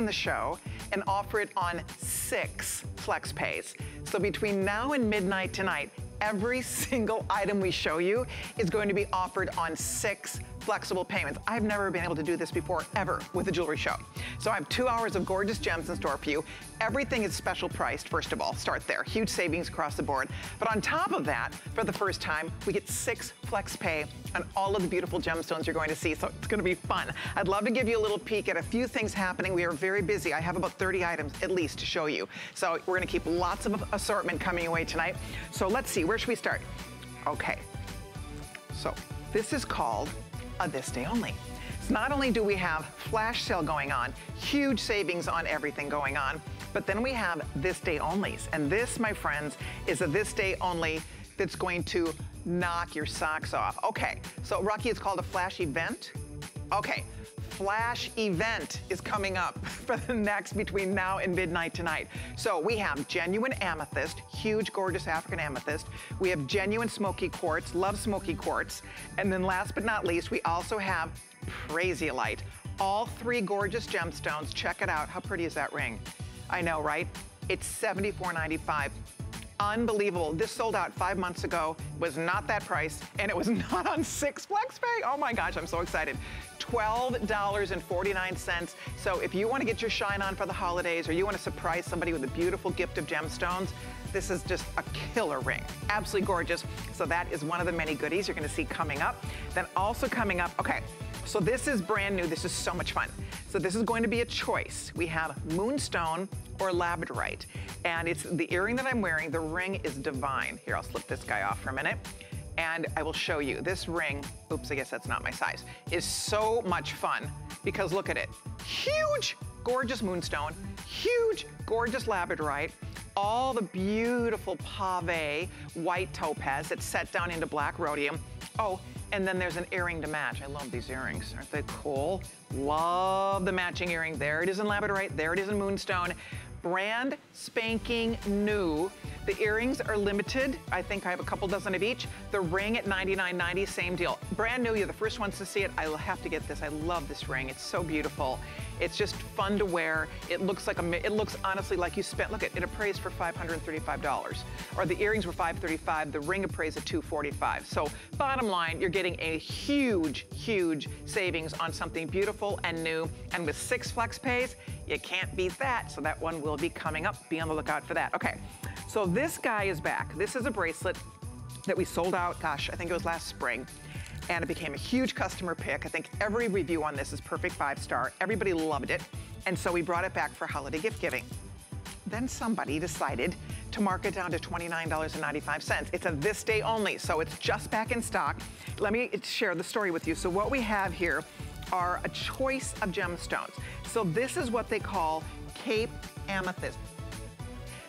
the show and offer it on six flex pays. So between now and midnight tonight, every single item we show you is going to be offered on six flexible payments. I've never been able to do this before, ever, with a jewelry show. So I have two hours of gorgeous gems in store for you. Everything is special priced, first of all. Start there. Huge savings across the board. But on top of that, for the first time, we get six flex pay on all of the beautiful gemstones you're going to see. So it's gonna be fun. I'd love to give you a little peek at a few things happening. We are very busy. I have about 30 items at least to show you. So we're gonna keep lots of assortment coming away tonight. So let's see, where should we start? Okay, so this is called a this day only. So not only do we have flash sale going on, huge savings on everything going on, but then we have this day onlys. And this, my friends, is a this day only that's going to knock your socks off. Okay, so Rocky, it's called a flash event. Okay, flash event is coming up for the next between now and midnight tonight. So we have genuine amethyst, huge, gorgeous African amethyst. We have genuine smoky quartz, love smoky quartz. And then last but not least, we also have prasiolite. All three gorgeous gemstones. Check it out. How pretty is that ring? I know, right? It's $74.95 unbelievable. This sold out five months ago, was not that price, and it was not on six flex pay. Oh my gosh, I'm so excited. $12.49. So if you wanna get your shine on for the holidays or you wanna surprise somebody with a beautiful gift of gemstones, this is just a killer ring. Absolutely gorgeous. So that is one of the many goodies you're gonna see coming up. Then also coming up, okay, so this is brand new. This is so much fun. So this is going to be a choice. We have moonstone or labradorite. And it's the earring that I'm wearing, the ring is divine. Here, I'll slip this guy off for a minute. And I will show you. This ring, oops, I guess that's not my size, is so much fun because look at it. Huge, gorgeous moonstone, huge, gorgeous labradorite, all the beautiful pave white topaz that's set down into black rhodium. Oh, and then there's an earring to match. I love these earrings. Aren't they cool? Love the matching earring. There it is in labradorite. There it is in moonstone. Brand spanking new. The earrings are limited. I think I have a couple dozen of each. The ring at $99.90, same deal. Brand new, you're the first ones to see it. I will have to get this. I love this ring. It's so beautiful. It's just fun to wear. It looks like a, it looks honestly like you spent, look at it appraised for $535. Or the earrings were 535, the ring appraised at 245. So bottom line, you're getting a huge, huge savings on something beautiful and new. And with six flex pays, you can't beat that. So that one will be coming up. Be on the lookout for that. Okay, so this guy is back. This is a bracelet that we sold out, gosh, I think it was last spring and it became a huge customer pick. I think every review on this is perfect five star. Everybody loved it. And so we brought it back for holiday gift giving. Then somebody decided to mark it down to $29.95. It's a this day only, so it's just back in stock. Let me share the story with you. So what we have here are a choice of gemstones. So this is what they call Cape Amethyst.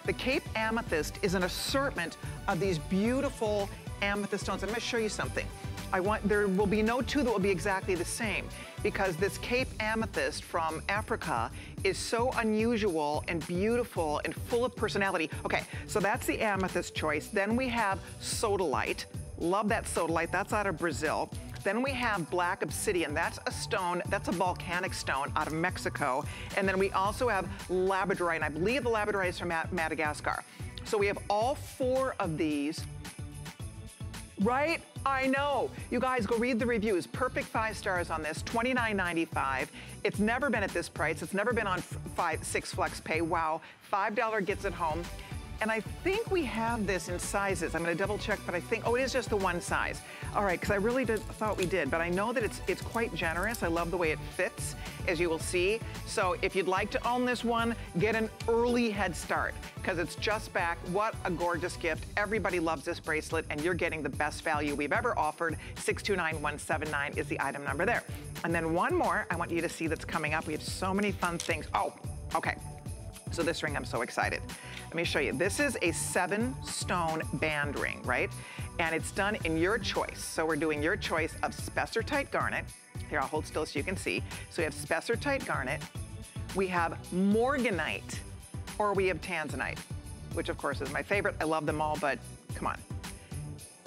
The Cape Amethyst is an assortment of these beautiful amethyst stones. I'm gonna show you something. I want, there will be no two that will be exactly the same because this Cape Amethyst from Africa is so unusual and beautiful and full of personality. Okay, so that's the amethyst choice. Then we have sodalite. Love that sodalite, that's out of Brazil. Then we have black obsidian. That's a stone, that's a volcanic stone out of Mexico. And then we also have labradorite, and I believe the labradorite is from Madagascar. So we have all four of these Right? I know. You guys go read the reviews. Perfect five stars on this, $29.95. It's never been at this price. It's never been on five, six flex pay. Wow. $5 gets it home. And I think we have this in sizes. I'm gonna double check, but I think, oh, it is just the one size. All right, because I really did, thought we did, but I know that it's, it's quite generous. I love the way it fits, as you will see. So if you'd like to own this one, get an early head start, because it's just back. What a gorgeous gift. Everybody loves this bracelet, and you're getting the best value we've ever offered. 629179 is the item number there. And then one more I want you to see that's coming up. We have so many fun things. Oh, okay. So this ring, I'm so excited. Let me show you. This is a seven stone band ring, right? And it's done in your choice. So we're doing your choice of spessartite garnet. Here, I'll hold still so you can see. So we have spessartite garnet. We have morganite, or we have tanzanite, which of course is my favorite. I love them all, but come on.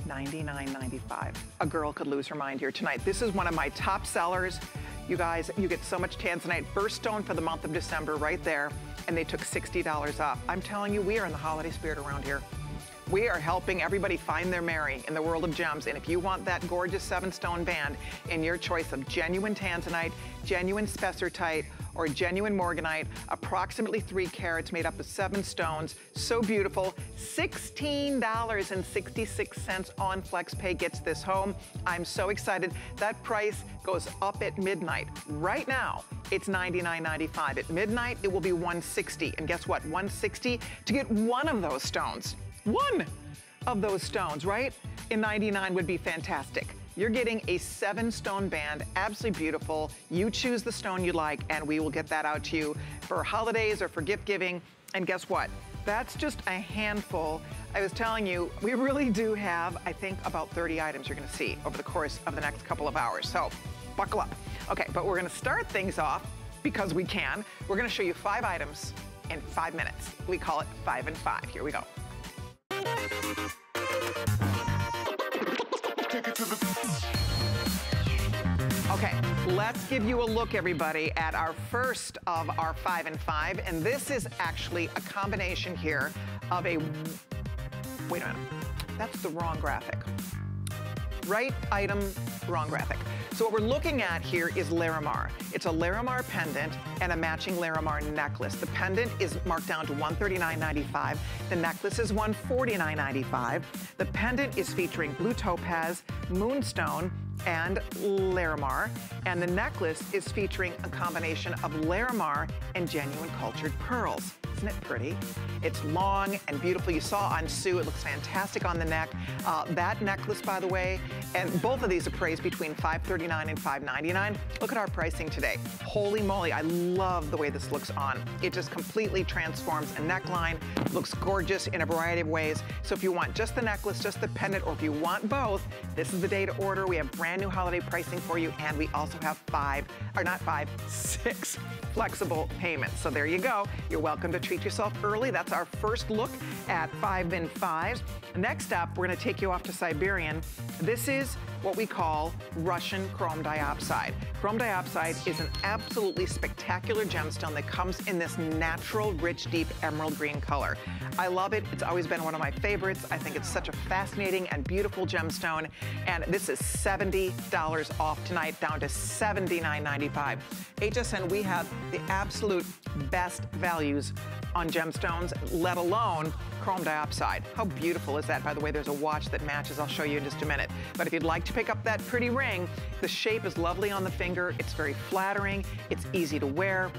$99.95. A girl could lose her mind here tonight. This is one of my top sellers You guys, you get so much tanzanite. First stone for the month of December right there, and they took $60 off. I'm telling you, we are in the holiday spirit around here. We are helping everybody find their Mary in the world of gems. And if you want that gorgeous seven stone band in your choice of genuine tanzanite, genuine spessartite, or genuine morganite, approximately three carats made up of seven stones. So beautiful. $16.66 on FlexPay gets this home. I'm so excited. That price goes up at midnight. Right now, it's $99.95. At midnight, it will be 160. And guess what? 160 to get one of those stones one of those stones, right? In 99 would be fantastic. You're getting a seven stone band, absolutely beautiful. You choose the stone you like and we will get that out to you for holidays or for gift giving. And guess what? That's just a handful. I was telling you, we really do have, I think, about 30 items you're gonna see over the course of the next couple of hours. So buckle up. Okay, but we're gonna start things off because we can. We're gonna show you five items in five minutes. We call it five and five. Here we go. Okay, let's give you a look, everybody, at our first of our five and five. And this is actually a combination here of a, wait a minute, that's the wrong graphic. Right item, wrong graphic. So what we're looking at here is Larimar. It's a Larimar pendant and a matching Larimar necklace. The pendant is marked down to $139.95. The necklace is $149.95. The pendant is featuring blue topaz, moonstone, and Larimar. And the necklace is featuring a combination of Larimar and genuine cultured pearls. Isn't it pretty? It's long and beautiful. You saw on Sue, it looks fantastic on the neck. Uh, that necklace, by the way, and both of these are priced between 539 and 599. Look at our pricing today. Holy moly, I love the way this looks on. It just completely transforms a neckline, looks gorgeous in a variety of ways. So if you want just the necklace, just the pendant, or if you want both, this is the day to order. We have brand new holiday pricing for you, and we also have five, or not five, six flexible payments. So there you go. You're welcome to treat yourself early. That's our first look at five and fives. Next up, we're gonna take you off to Siberian. This is what we call Russian chrome diopside. Chrome diopside is an absolutely spectacular gemstone that comes in this natural, rich, deep emerald green color. I love it. It's always been one of my favorites. I think it's such a fascinating and beautiful gemstone. And this is $70 off tonight, down to $79.95. HSN, we have the absolute best values on gemstones, let alone chrome diopside. How beautiful is that? By the way, there's a watch that matches. I'll show you in just a minute. But if you'd like to pick up that pretty ring, the shape is lovely on the finger. It's very flattering. It's easy to wear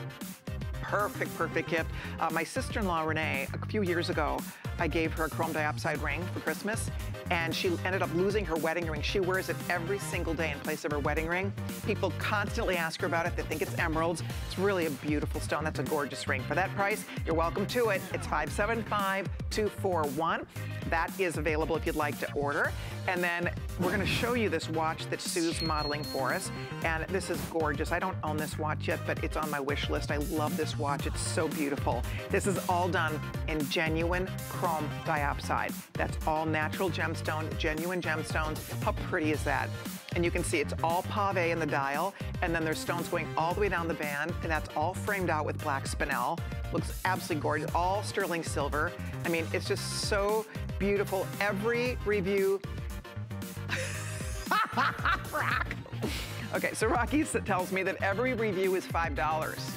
perfect, perfect gift. Uh, my sister-in-law, Renee, a few years ago, I gave her a chrome diopside ring for Christmas, and she ended up losing her wedding ring. She wears it every single day in place of her wedding ring. People constantly ask her about it. They think it's emeralds. It's really a beautiful stone. That's a gorgeous ring. For that price, you're welcome to it. It's 575241. That is available if you'd like to order. And then we're gonna show you this watch that Sue's modeling for us. And this is gorgeous. I don't own this watch yet, but it's on my wish list. I love this watch. It's so beautiful. This is all done in genuine chrome diopside. That's all natural gemstone, genuine gemstones. How pretty is that? And you can see it's all pave in the dial, and then there's stones going all the way down the band, and that's all framed out with black spinel. Looks absolutely gorgeous, all sterling silver. I mean, it's just so beautiful. Every review okay, so Rocky tells me that every review is $5.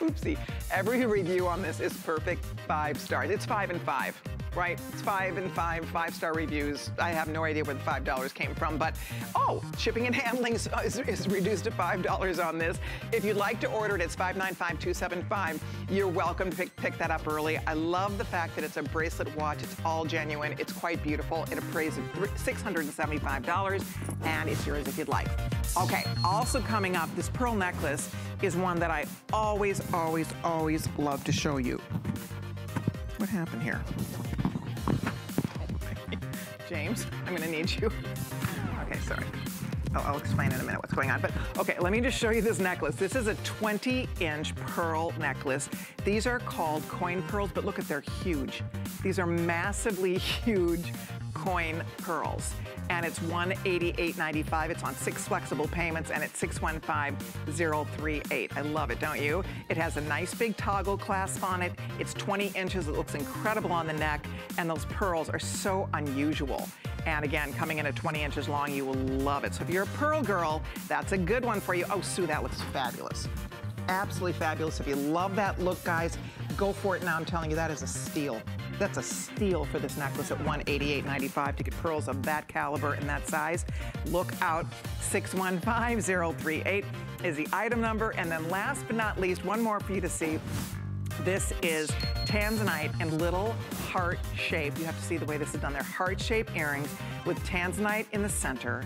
Oopsie. Every review on this is perfect five stars. It's five and five right? It's five and five, five-star reviews. I have no idea where the $5 came from, but oh, shipping and handling is, is reduced to $5 on this. If you'd like to order it, it's 595275. You're welcome to pick, pick that up early. I love the fact that it's a bracelet watch. It's all genuine. It's quite beautiful. It appraised at $675, and it's yours if you'd like. Okay, also coming up, this pearl necklace is one that I always, always, always love to show you. What happened here? James, I'm gonna need you. Okay, sorry. I'll, I'll, explain in a minute what's going on. But okay, let me just show you this necklace. This is a 20 inch pearl necklace. These are called coin pearls, but look at they're huge. These are massively huge coin pearls. And it's $188.95. It's on six flexible payments and it's 615038. I love it, don't you? It has a nice big toggle clasp on it. It's 20 inches. It looks incredible on the neck. And those pearls are so unusual. And again, coming in at 20 inches long, you will love it. So if you're a pearl girl, that's a good one for you. Oh, Sue, that looks fabulous. Absolutely fabulous. If you love that look, guys, go for it now. I'm telling you, that is a steal. That's a steal for this necklace at $188.95 to get pearls of that caliber and that size. Look out, 615038 is the item number. And then last but not least, one more for you to see. This is tanzanite in little heart shape. You have to see the way this is done. They're heart-shaped earrings with tanzanite in the center.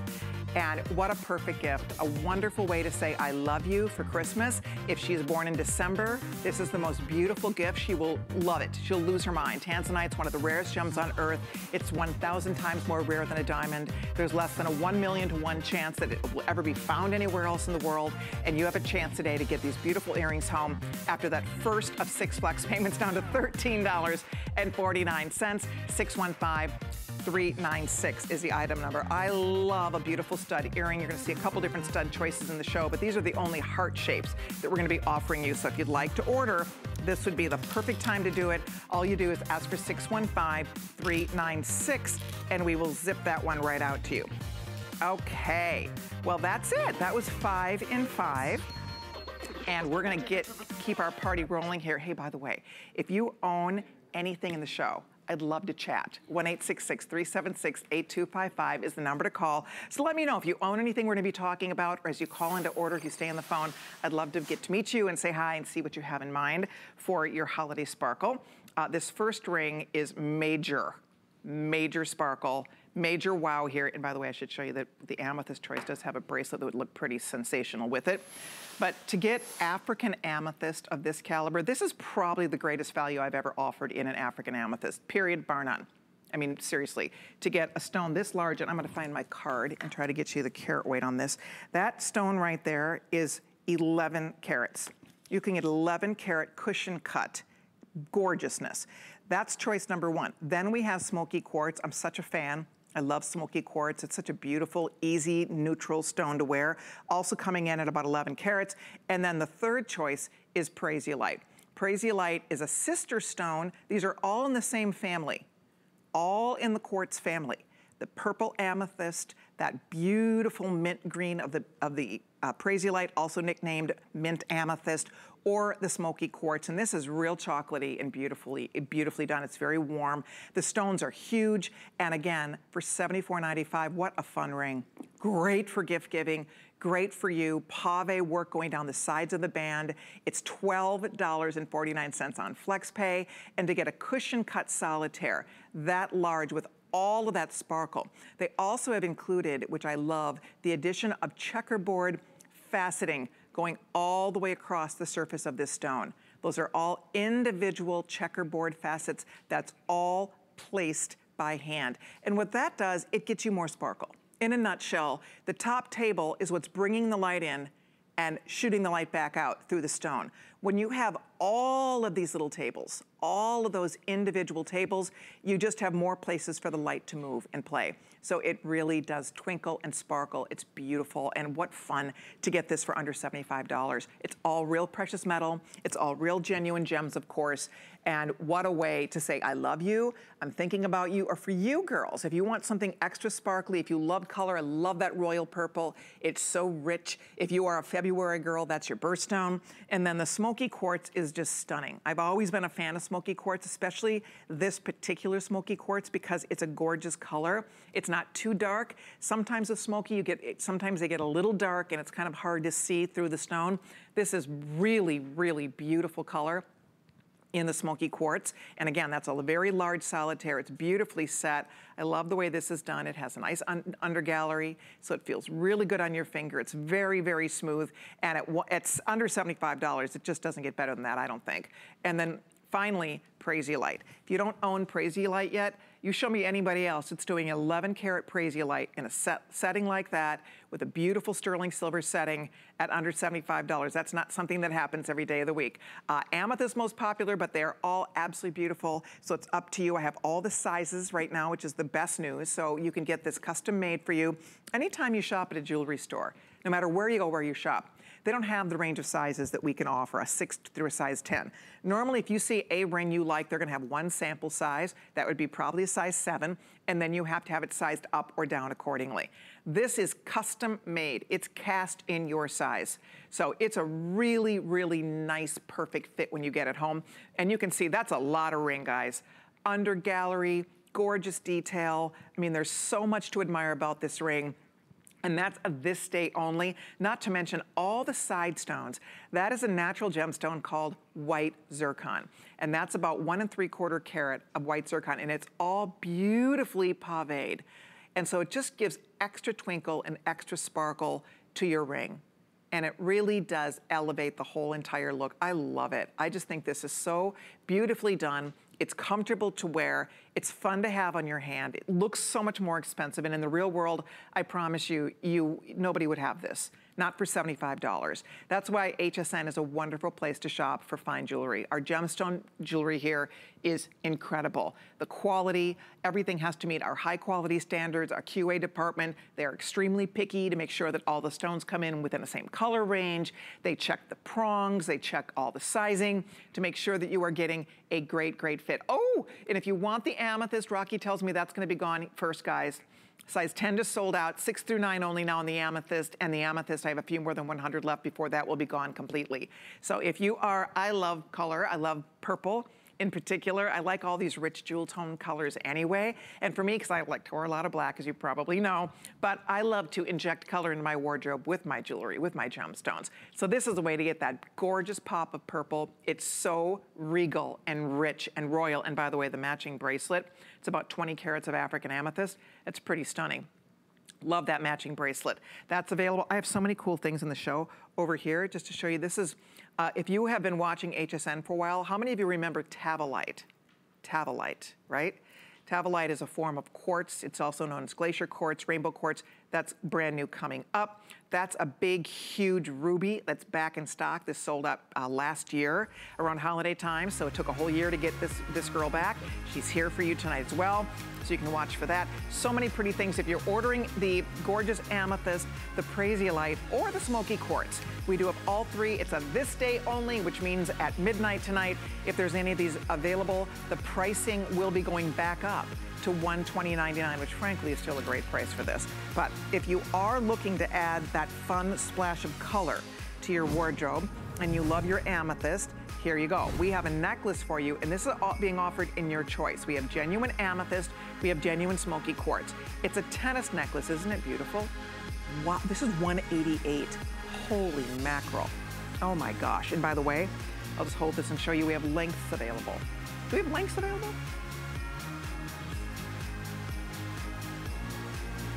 And what a perfect gift. A wonderful way to say I love you for Christmas. If she's born in December, this is the most beautiful gift. She will love it. She'll lose her mind. Tanzanite's one of the rarest gems on earth. It's 1,000 times more rare than a diamond. There's less than a 1 million to 1 chance that it will ever be found anywhere else in the world. And you have a chance today to get these beautiful earrings home after that first of six flex payments down to $13.49. 615 396 is the item number. I love a beautiful stud earring. You're gonna see a couple different stud choices in the show, but these are the only heart shapes that we're gonna be offering you. So if you'd like to order, this would be the perfect time to do it. All you do is ask for 615-396 and we will zip that one right out to you. Okay, well that's it. That was five in five and we're gonna get keep our party rolling here. Hey, by the way, if you own anything in the show, I'd love to chat. 1-866-376-8255 is the number to call. So let me know if you own anything we're gonna be talking about or as you call into order, if you stay on the phone, I'd love to get to meet you and say hi and see what you have in mind for your holiday sparkle. Uh, this first ring is major, major sparkle major wow here. And by the way, I should show you that the Amethyst Choice does have a bracelet that would look pretty sensational with it. But to get African amethyst of this caliber, this is probably the greatest value I've ever offered in an African amethyst, period, bar none. I mean, seriously, to get a stone this large, and I'm gonna find my card and try to get you the carat weight on this. That stone right there is 11 carats. You can get 11 carat cushion cut gorgeousness. That's choice number one. Then we have smoky quartz. I'm such a fan. I love smoky quartz. It's such a beautiful, easy, neutral stone to wear. Also coming in at about 11 carats. And then the third choice is Prasiolite. Prasiolite is a sister stone. These are all in the same family, all in the quartz family. The purple amethyst, that beautiful mint green of the, of the uh, Prasiolite, also nicknamed mint amethyst, or the smoky quartz. And this is real chocolatey and beautifully, beautifully done. It's very warm. The stones are huge. And again, for $74.95, what a fun ring. Great for gift giving, great for you. Pave work going down the sides of the band. It's $12.49 on FlexPay. And to get a cushion cut solitaire, that large with all of that sparkle. They also have included, which I love, the addition of checkerboard faceting going all the way across the surface of this stone. Those are all individual checkerboard facets. That's all placed by hand. And what that does, it gets you more sparkle. In a nutshell, the top table is what's bringing the light in and shooting the light back out through the stone. When you have all of these little tables, all of those individual tables, you just have more places for the light to move and play. So it really does twinkle and sparkle. It's beautiful. And what fun to get this for under $75. It's all real precious metal. It's all real genuine gems, of course. And what a way to say, I love you, I'm thinking about you, or for you girls, if you want something extra sparkly, if you love color, I love that royal purple. It's so rich. If you are a February girl, that's your birthstone. And then the smoky quartz is just stunning. I've always been a fan of smoky quartz, especially this particular smoky quartz because it's a gorgeous color. It's not too dark. Sometimes with smoky, you get, sometimes they get a little dark and it's kind of hard to see through the stone. This is really, really beautiful color in the smoky quartz. And again, that's a very large solitaire. It's beautifully set. I love the way this is done. It has a nice un under gallery, so it feels really good on your finger. It's very, very smooth. And it, it's under $75. It just doesn't get better than that, I don't think. And then finally, Prasiolite. If you don't own Prasiolite yet, You show me anybody else that's doing 11 carat prasiolite in a set, setting like that with a beautiful sterling silver setting at under $75. That's not something that happens every day of the week. Uh, amethyst most popular, but they're all absolutely beautiful. So it's up to you. I have all the sizes right now, which is the best news. So you can get this custom made for you anytime you shop at a jewelry store, no matter where you go, where you shop they don't have the range of sizes that we can offer, a six through a size 10. Normally, if you see a ring you like, they're gonna have one sample size. That would be probably a size seven, and then you have to have it sized up or down accordingly. This is custom made. It's cast in your size. So it's a really, really nice, perfect fit when you get it home. And you can see that's a lot of ring, guys. Under gallery, gorgeous detail. I mean, there's so much to admire about this ring and that's this day only, not to mention all the side stones. That is a natural gemstone called white zircon. And that's about one and three quarter carat of white zircon, and it's all beautifully pavéed. And so it just gives extra twinkle and extra sparkle to your ring. And it really does elevate the whole entire look. I love it. I just think this is so beautifully done. It's comfortable to wear. It's fun to have on your hand. It looks so much more expensive. And in the real world, I promise you, you nobody would have this not for $75. That's why HSN is a wonderful place to shop for fine jewelry. Our gemstone jewelry here is incredible. The quality, everything has to meet our high quality standards, our QA department. They're extremely picky to make sure that all the stones come in within the same color range. They check the prongs, they check all the sizing to make sure that you are getting a great, great fit. Oh, and if you want the amethyst, Rocky tells me that's gonna be gone first, guys. Size 10 just sold out, six through nine only now in the amethyst, and the amethyst, I have a few more than 100 left before that will be gone completely. So if you are, I love color, I love purple, in particular. I like all these rich jewel tone colors anyway. And for me, because I like to wear a lot of black, as you probably know, but I love to inject color into my wardrobe with my jewelry, with my gemstones. So this is a way to get that gorgeous pop of purple. It's so regal and rich and royal. And by the way, the matching bracelet, it's about 20 carats of African amethyst. It's pretty stunning. Love that matching bracelet. That's available. I have so many cool things in the show over here just to show you. This is uh, if you have been watching HSN for a while, how many of you remember Tavolite? Tavolite, right? Tavolite is a form of quartz. It's also known as glacier quartz, rainbow quartz. That's brand new coming up. That's a big, huge ruby that's back in stock. This sold out uh, last year around holiday time, so it took a whole year to get this, this girl back. She's here for you tonight as well, so you can watch for that. So many pretty things. If you're ordering the gorgeous amethyst, the prasiolite, or the smoky quartz, we do have all three. It's a this day only, which means at midnight tonight, if there's any of these available, the pricing will be going back up to $120.99, which frankly is still a great price for this. But if you are looking to add that fun splash of color to your wardrobe and you love your amethyst, here you go. We have a necklace for you, and this is being offered in your choice. We have genuine amethyst, we have genuine smoky quartz. It's a tennis necklace, isn't it beautiful? Wow, this is 188. Holy mackerel. Oh my gosh. And by the way, I'll just hold this and show you we have lengths available. Do we have lengths available?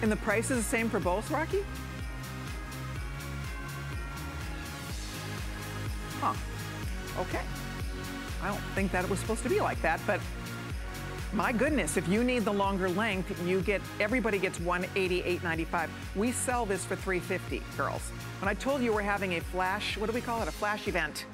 And the price is the same for both, Rocky? Huh. Okay. I don't think that it was supposed to be like that, but my goodness, if you need the longer length, you get, everybody gets 188.95. We sell this for 350, girls. When I told you we're having a flash, what do we call it? A flash event.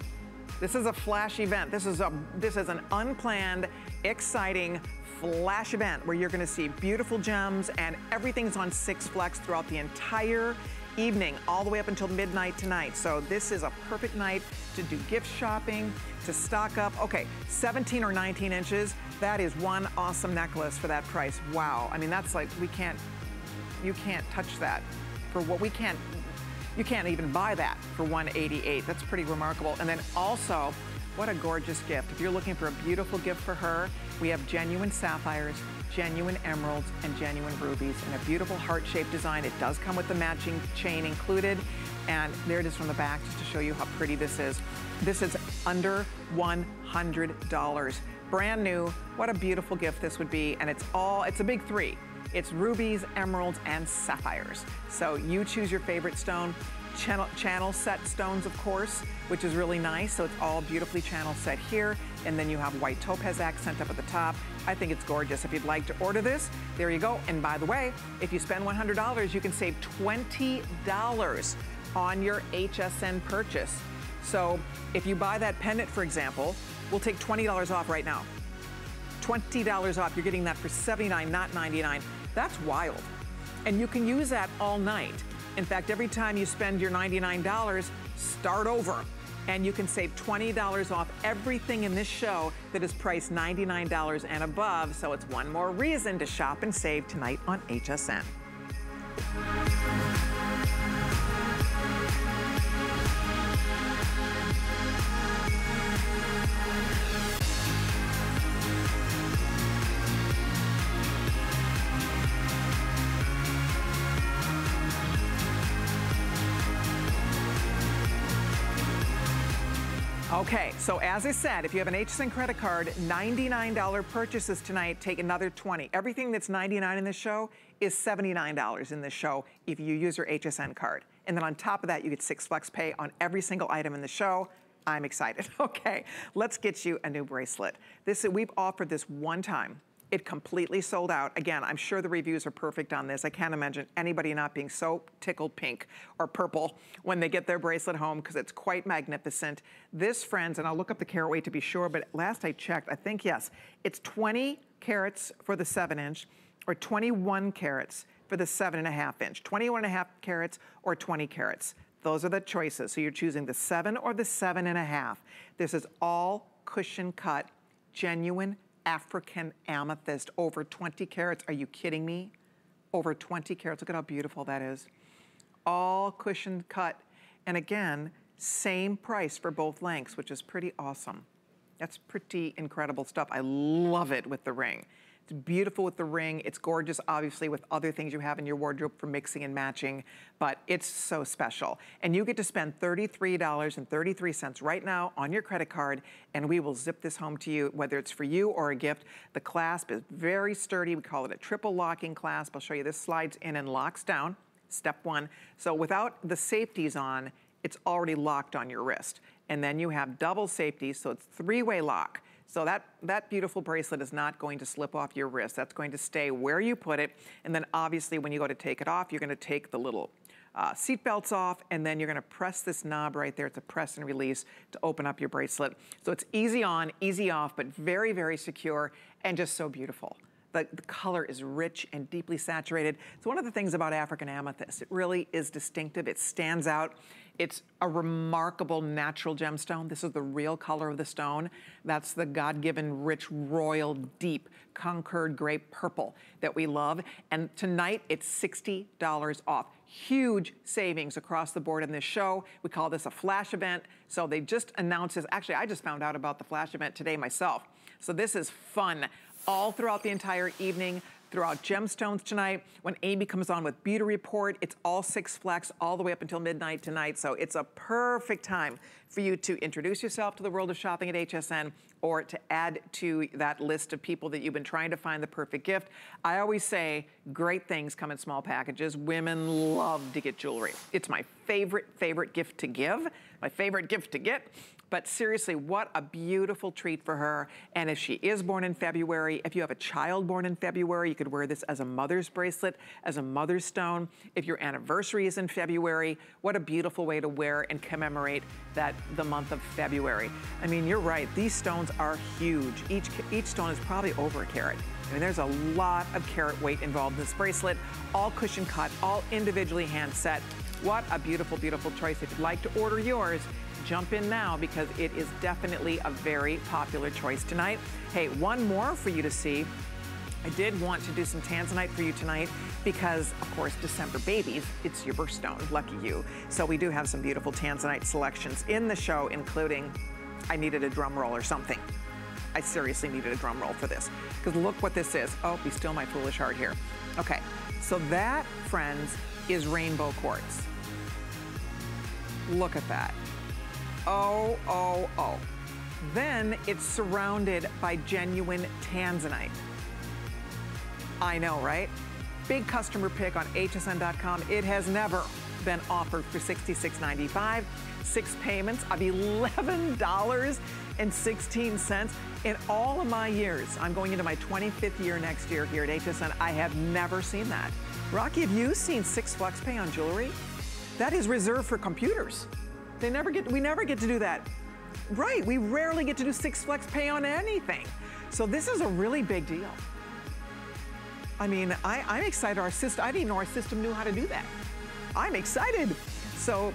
This is a flash event. This is a this is an unplanned, exciting flash event where you're gonna see beautiful gems and everything's on Six Flex throughout the entire evening, all the way up until midnight tonight. So this is a perfect night to do gift shopping, to stock up. Okay, 17 or 19 inches, that is one awesome necklace for that price. Wow, I mean, that's like, we can't, you can't touch that for what we can't, you can't even buy that for 188. That's pretty remarkable. And then also, what a gorgeous gift. If you're looking for a beautiful gift for her, we have genuine sapphires, genuine emeralds, and genuine rubies in a beautiful heart-shaped design. It does come with the matching chain included. And there it is from the back just to show you how pretty this is. This is under $100. Brand new. What a beautiful gift this would be. And it's all, it's a big three. It's rubies, emeralds, and sapphires. So you choose your favorite stone channel, channel set stones, of course, which is really nice. So it's all beautifully channel set here. and then you have white topaz accent up at the top. I think it's gorgeous. If you'd like to order this, there you go. And by the way, if you spend $100, you can save $20 on your HSN purchase. So if you buy that pendant, for example, we'll take $20 off right now. $20 off. You're getting that for 79, not 99. That's wild. And you can use that all night. In fact, every time you spend your $99, start over. And you can save $20 off everything in this show that is priced $99 and above. So it's one more reason to shop and save tonight on HSN. So as I said, if you have an HSN credit card, $99 purchases tonight, take another 20. Everything that's 99 in this show is $79 in this show if you use your HSN card. And then on top of that, you get six flex pay on every single item in the show. I'm excited. Okay, let's get you a new bracelet. This We've offered this one time it completely sold out. Again, I'm sure the reviews are perfect on this. I can't imagine anybody not being so tickled pink or purple when they get their bracelet home because it's quite magnificent. This, friends, and I'll look up the carat weight to be sure, but last I checked, I think, yes, it's 20 carats for the seven inch or 21 carats for the seven and a half inch. 21 and a half carats or 20 carats. Those are the choices. So you're choosing the seven or the seven and a half. This is all cushion cut, genuine African amethyst, over 20 carats. Are you kidding me? Over 20 carats, look at how beautiful that is. All cushion cut. And again, same price for both lengths, which is pretty awesome. That's pretty incredible stuff. I love it with the ring. It's beautiful with the ring. It's gorgeous, obviously, with other things you have in your wardrobe for mixing and matching, but it's so special. And you get to spend $33.33 right now on your credit card, and we will zip this home to you, whether it's for you or a gift. The clasp is very sturdy. We call it a triple locking clasp. I'll show you this slides in and locks down, step one. So without the safeties on, it's already locked on your wrist. And then you have double safety, so it's three-way lock. So that, that beautiful bracelet is not going to slip off your wrist. That's going to stay where you put it. And then obviously when you go to take it off, you're gonna take the little uh, seat belts off, and then you're gonna press this knob right there. It's a press and release to open up your bracelet. So it's easy on, easy off, but very, very secure and just so beautiful. The, the, color is rich and deeply saturated. It's one of the things about African amethyst. It really is distinctive. It stands out. It's a remarkable natural gemstone. This is the real color of the stone. That's the God-given rich royal deep Concord gray purple that we love. And tonight it's $60 off. Huge savings across the board in this show. We call this a flash event. So they just announced this. Actually, I just found out about the flash event today myself. So this is fun all throughout the entire evening throughout Gemstones tonight. When Amy comes on with Beauty Report, it's all six flex all the way up until midnight tonight. So it's a perfect time for you to introduce yourself to the world of shopping at HSN or to add to that list of people that you've been trying to find the perfect gift. I always say great things come in small packages. Women love to get jewelry. It's my favorite, favorite gift to give, my favorite gift to get. But seriously, what a beautiful treat for her. And if she is born in February, if you have a child born in February, you could wear this as a mother's bracelet, as a mother's stone. If your anniversary is in February, what a beautiful way to wear and commemorate that the month of February. I mean, you're right, these stones are huge. Each, each stone is probably over a carat. I mean, there's a lot of carat weight involved in this bracelet, all cushion cut, all individually hand set. What a beautiful, beautiful choice. If you'd like to order yours, jump in now because it is definitely a very popular choice tonight. Hey, one more for you to see. I did want to do some tanzanite for you tonight because, of course, December babies, it's your birthstone, lucky you. So we do have some beautiful tanzanite selections in the show, including, I needed a drum roll or something. I seriously needed a drum roll for this because look what this is. Oh, be still my foolish heart here. Okay, so that, friends, is rainbow quartz. Look at that. Oh, oh, oh. Then it's surrounded by genuine tanzanite. I know, right? Big customer pick on hsn.com. It has never, been offered for $66.95. Six payments of $11.16. In all of my years, I'm going into my 25th year next year here at HSN, I have never seen that. Rocky, have you seen six flex pay on jewelry? That is reserved for computers. They never get, we never get to do that. Right, we rarely get to do six flex pay on anything. So this is a really big deal. I mean, I, am excited our system, I didn't know our system knew how to do that. I'm excited. So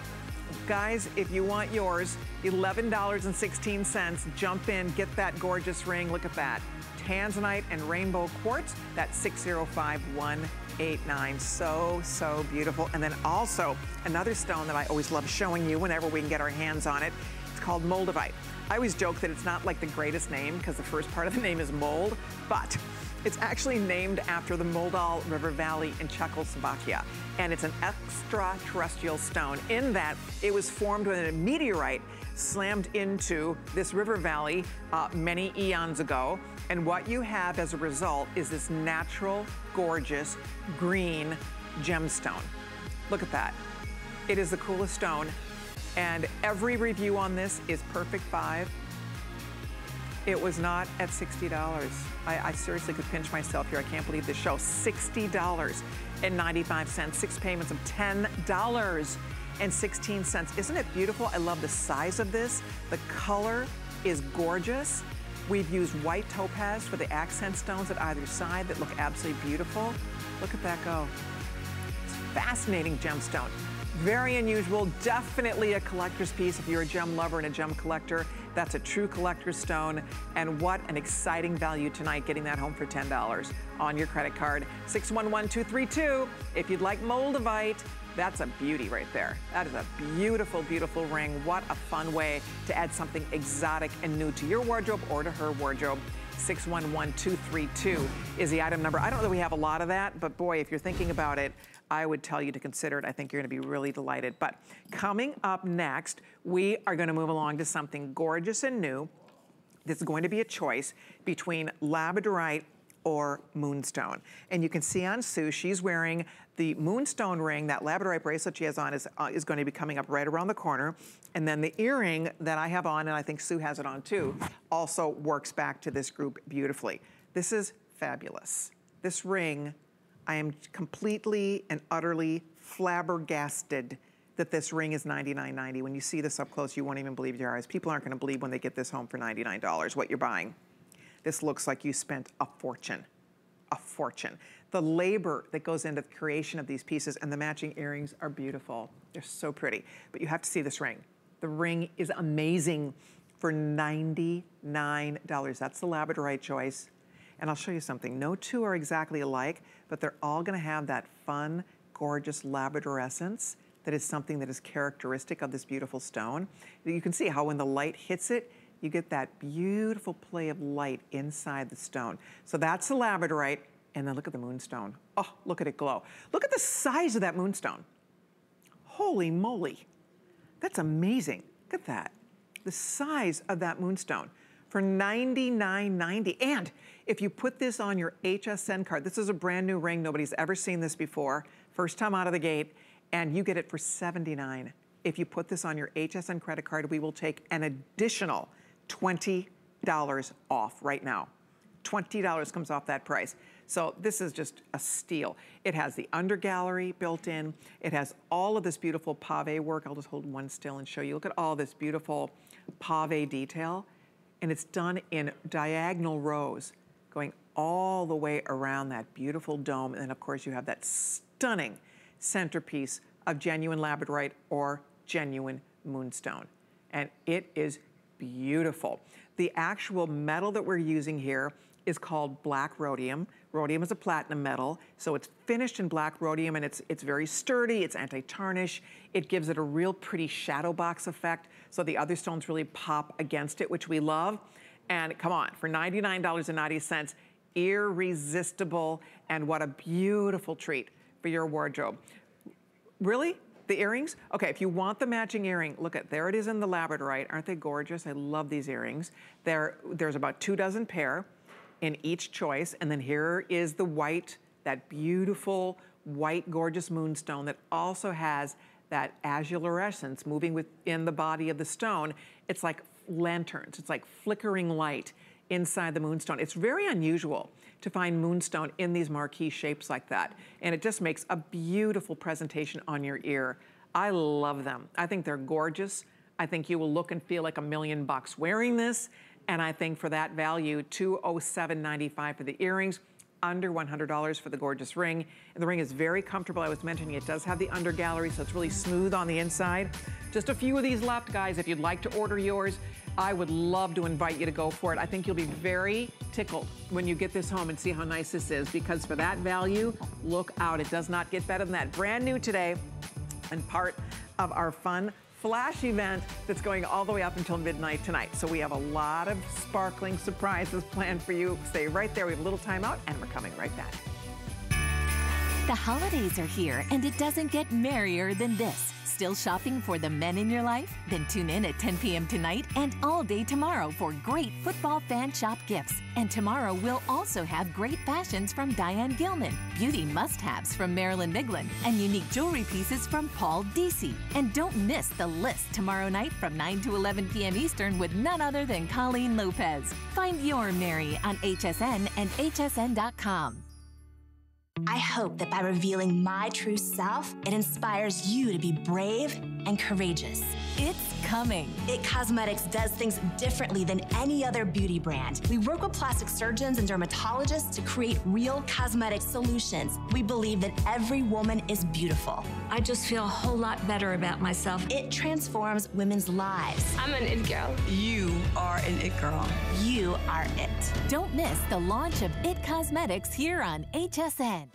guys, if you want yours, $11.16, jump in, get that gorgeous ring. Look at that. Tanzanite and rainbow quartz, that's 605189. So, so beautiful. And then also another stone that I always love showing you whenever we can get our hands on it. It's called Moldavite. I always joke that it's not like the greatest name because the first part of the name is mold, but it's actually named after the Moldau River Valley in Czechoslovakia. And it's an extraterrestrial stone in that it was formed when a meteorite slammed into this river valley uh, many eons ago. And what you have as a result is this natural, gorgeous, green gemstone. Look at that. It is the coolest stone. And every review on this is perfect five. It was not at $60. I, I, seriously could pinch myself here. I can't believe this show. $60.95, six payments of $10.16. Isn't it beautiful? I love the size of this. The color is gorgeous. We've used white topaz for the accent stones at either side that look absolutely beautiful. Look at that go. It's fascinating gemstone. Very unusual, definitely a collector's piece if you're a gem lover and a gem collector. That's a true collector's stone. And what an exciting value tonight, getting that home for $10 on your credit card. 611232. If you'd like Moldavite, that's a beauty right there. That is a beautiful, beautiful ring. What a fun way to add something exotic and new to your wardrobe or to her wardrobe. 611232 is the item number. I don't know that we have a lot of that, but boy, if you're thinking about it, I would tell you to consider it. I think you're gonna be really delighted. But coming up next, we are gonna move along to something gorgeous and new. This is going to be a choice between labradorite or moonstone. And you can see on Sue, she's wearing the moonstone ring, that labradorite bracelet she has on is, uh, is going to be coming up right around the corner. And then the earring that I have on, and I think Sue has it on too, also works back to this group beautifully. This is fabulous. This ring I am completely and utterly flabbergasted that this ring is $99.90. When you see this up close, you won't even believe your eyes. People aren't gonna believe when they get this home for $99 what you're buying. This looks like you spent a fortune, a fortune. The labor that goes into the creation of these pieces and the matching earrings are beautiful. They're so pretty, but you have to see this ring. The ring is amazing for $99. That's the labradorite choice. And I'll show you something. No two are exactly alike, but they're all gonna have that fun, gorgeous labradorescence that is something that is characteristic of this beautiful stone. You can see how when the light hits it, you get that beautiful play of light inside the stone. So that's the labradorite, and then look at the moonstone. Oh, look at it glow. Look at the size of that moonstone. Holy moly. That's amazing. Look at that. The size of that moonstone for $99.90. And if you put this on your HSN card, this is a brand new ring. Nobody's ever seen this before. First time out of the gate. And you get it for 79. If you put this on your HSN credit card, we will take an additional $20 off right now. $20 comes off that price. So this is just a steal. It has the under gallery built in. It has all of this beautiful pave work. I'll just hold one still and show you. Look at all this beautiful pave detail. And it's done in diagonal rows going all the way around that beautiful dome. And then of course you have that stunning centerpiece of genuine labradorite or genuine moonstone. And it is beautiful. The actual metal that we're using here is called black rhodium. Rhodium is a platinum metal, so it's finished in black rhodium and it's, it's very sturdy, it's anti-tarnish. It gives it a real pretty shadow box effect, so the other stones really pop against it, which we love. And come on, for $99.90, irresistible, and what a beautiful treat for your wardrobe. Really? The earrings? Okay, if you want the matching earring, look at, there it is in the labradorite. Aren't they gorgeous? I love these earrings. There, there's about two dozen pair in each choice. And then here is the white, that beautiful white gorgeous moonstone that also has that adularescence moving within the body of the stone. It's like lanterns. It's like flickering light inside the moonstone. It's very unusual to find moonstone in these marquee shapes like that. And it just makes a beautiful presentation on your ear. I love them. I think they're gorgeous. I think you will look and feel like a million bucks wearing this. And I think for that value, 207.95 for the earrings, under $100 for the gorgeous ring. And the ring is very comfortable. I was mentioning it does have the under gallery, so it's really smooth on the inside. Just a few of these left, guys. If you'd like to order yours, I would love to invite you to go for it. I think you'll be very tickled when you get this home and see how nice this is because for that value, look out. It does not get better than that. Brand new today and part of our fun flash event that's going all the way up until midnight tonight. So we have a lot of sparkling surprises planned for you. Stay right there. We have a little time out and we're coming right back. The holidays are here and it doesn't get merrier than this. Still shopping for the men in your life? Then tune in at 10 p.m. tonight and all day tomorrow for great football fan shop gifts. And tomorrow we'll also have great fashions from Diane Gilman, beauty must-haves from Marilyn Miglin, and unique jewelry pieces from Paul Deasy. And don't miss the list tomorrow night from 9 to 11 p.m. Eastern with none other than Colleen Lopez. Find your merry on HSN and hsn.com. I hope that by revealing my true self, it inspires you to be brave and courageous. It's coming. It Cosmetics does things differently than any other beauty brand. We work with plastic surgeons and dermatologists to create real cosmetic solutions. We believe that every woman is beautiful. I just feel a whole lot better about myself. It transforms women's lives. I'm an it girl. You are an it girl. You are it. Don't miss the launch of It Cosmetics here on HSN.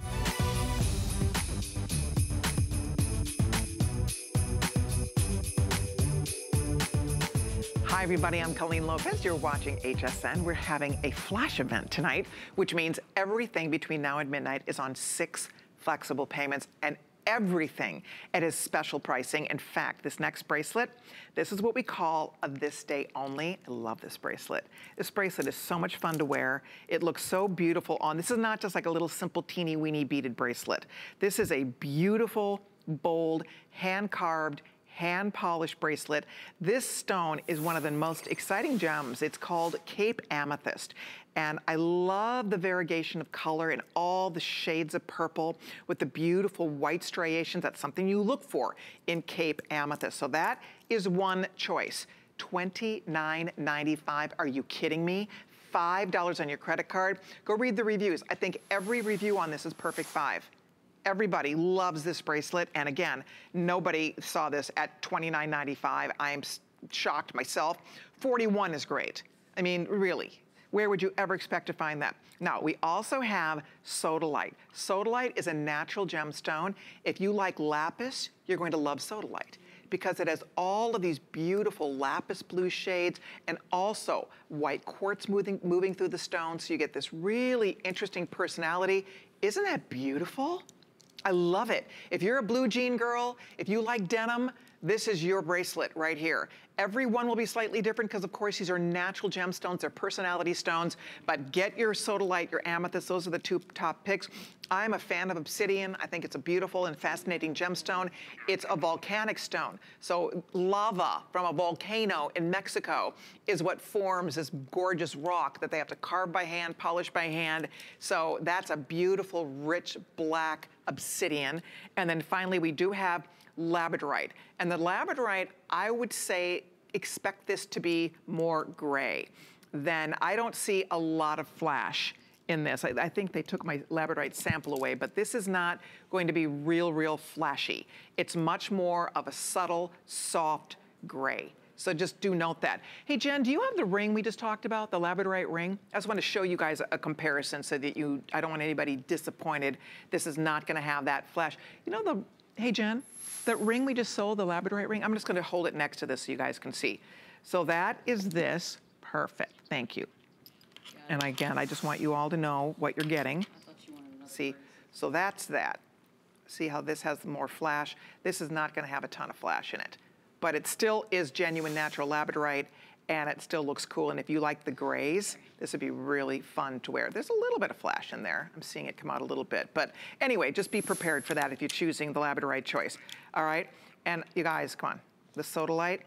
Hi, everybody. I'm Colleen Lopez. You're watching HSN. We're having a flash event tonight, which means everything between now and midnight is on six flexible payments and everything at his special pricing. In fact, this next bracelet, this is what we call a this day only. I love this bracelet. This bracelet is so much fun to wear. It looks so beautiful on. This is not just like a little simple teeny weeny beaded bracelet. This is a beautiful, bold, hand carved, hand polished bracelet. This stone is one of the most exciting gems. It's called Cape Amethyst. And I love the variegation of color and all the shades of purple with the beautiful white striations. That's something you look for in Cape Amethyst. So that is one choice. $29.95. Are you kidding me? $5 on your credit card. Go read the reviews. I think every review on this is perfect five. Everybody loves this bracelet. And again, nobody saw this at $29.95. I am shocked myself. 41 is great. I mean, really, where would you ever expect to find that? Now, we also have sodalite. Sodalite is a natural gemstone. If you like lapis, you're going to love sodalite because it has all of these beautiful lapis blue shades and also white quartz moving, moving through the stone. So you get this really interesting personality. Isn't that beautiful? I love it. If you're a blue jean girl, if you like denim, this is your bracelet right here. Every one will be slightly different because, of course, these are natural gemstones. They're personality stones. But get your sodalite, your amethyst. Those are the two top picks. I'm a fan of obsidian. I think it's a beautiful and fascinating gemstone. It's a volcanic stone. So lava from a volcano in Mexico is what forms this gorgeous rock that they have to carve by hand, polish by hand. So that's a beautiful, rich, black obsidian. And then finally, we do have labradorite. And the labradorite, I would say, expect this to be more gray. Then I don't see a lot of flash in this. I, I, think they took my labradorite sample away, but this is not going to be real, real flashy. It's much more of a subtle, soft gray. So just do note that. Hey, Jen, do you have the ring we just talked about, the labradorite ring? I just want to show you guys a, a comparison so that you, I don't want anybody disappointed. This is not going to have that flash. You know the, hey, Jen, that ring we just sold, the labradorite ring, I'm just gonna hold it next to this so you guys can see. So that is this, perfect, thank you. And again, I just want you all to know what you're getting. See, so that's that. See how this has more flash? This is not gonna have a ton of flash in it, but it still is genuine natural labradorite and it still looks cool. And if you like the grays, this would be really fun to wear. There's a little bit of flash in there. I'm seeing it come out a little bit. But anyway, just be prepared for that if you're choosing the labradorite choice. All right. And you guys, come on, the Sodalite,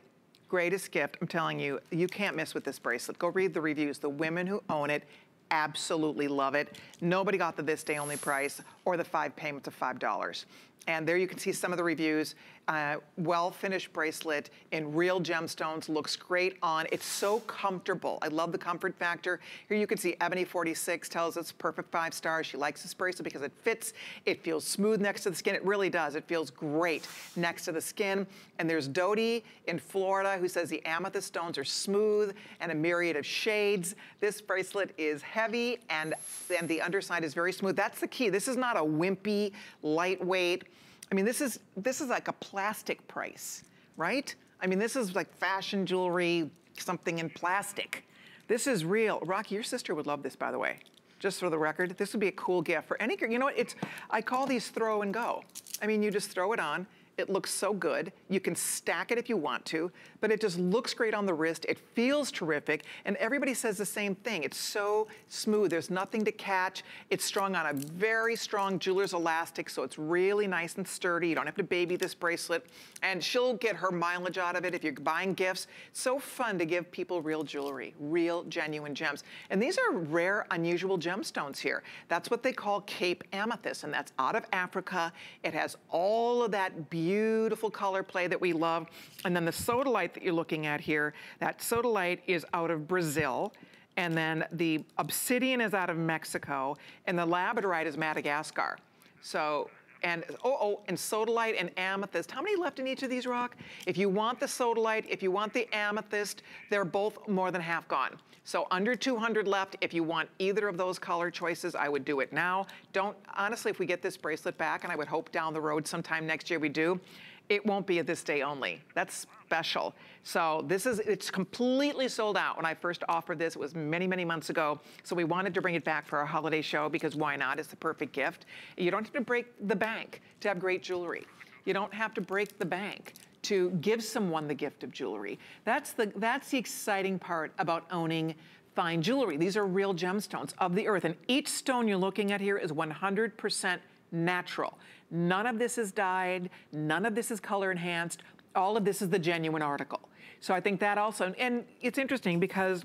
greatest gift. I'm telling you, you can't miss with this bracelet. Go read the reviews. The women who own it absolutely love it. Nobody got the this day only price or the five payments of $5. And there you can see some of the reviews. Uh, well-finished bracelet in real gemstones, looks great on. It's so comfortable. I love the comfort factor. Here you can see Ebony46 tells us perfect five stars. She likes this bracelet because it fits. It feels smooth next to the skin. It really does. It feels great next to the skin. And there's Dodie in Florida who says the amethyst stones are smooth and a myriad of shades. This bracelet is heavy and, and the underside is very smooth. That's the key. This is not a wimpy, lightweight, I mean, this is, this is like a plastic price, right? I mean, this is like fashion jewelry, something in plastic. This is real. Rocky, your sister would love this, by the way. Just for the record, this would be a cool gift for any, girl. you know what, it's, I call these throw and go. I mean, you just throw it on, it looks so good. You can stack it if you want to, but it just looks great on the wrist. It feels terrific, and everybody says the same thing. It's so smooth. There's nothing to catch. It's strung on a very strong jeweler's elastic, so it's really nice and sturdy. You don't have to baby this bracelet, and she'll get her mileage out of it if you're buying gifts. So fun to give people real jewelry, real genuine gems. And these are rare, unusual gemstones here. That's what they call Cape Amethyst, and that's out of Africa. It has all of that beauty beautiful color play that we love. And then the sodalite that you're looking at here, that sodalite is out of Brazil. And then the obsidian is out of Mexico. And the labradorite is Madagascar. So and oh, oh, and sodalite and amethyst. How many left in each of these, Rock? If you want the sodalite, if you want the amethyst, they're both more than half gone. So under 200 left. If you want either of those color choices, I would do it now. Don't, honestly, if we get this bracelet back, and I would hope down the road sometime next year we do, it won't be a this day only. That's special. So this is, it's completely sold out. When I first offered this, it was many, many months ago. So we wanted to bring it back for our holiday show because why not? It's the perfect gift. You don't have to break the bank to have great jewelry. You don't have to break the bank to give someone the gift of jewelry. That's the, that's the exciting part about owning fine jewelry. These are real gemstones of the earth. And each stone you're looking at here is 100% natural. None of this is dyed, none of this is color enhanced, all of this is the genuine article. So I think that also, and it's interesting because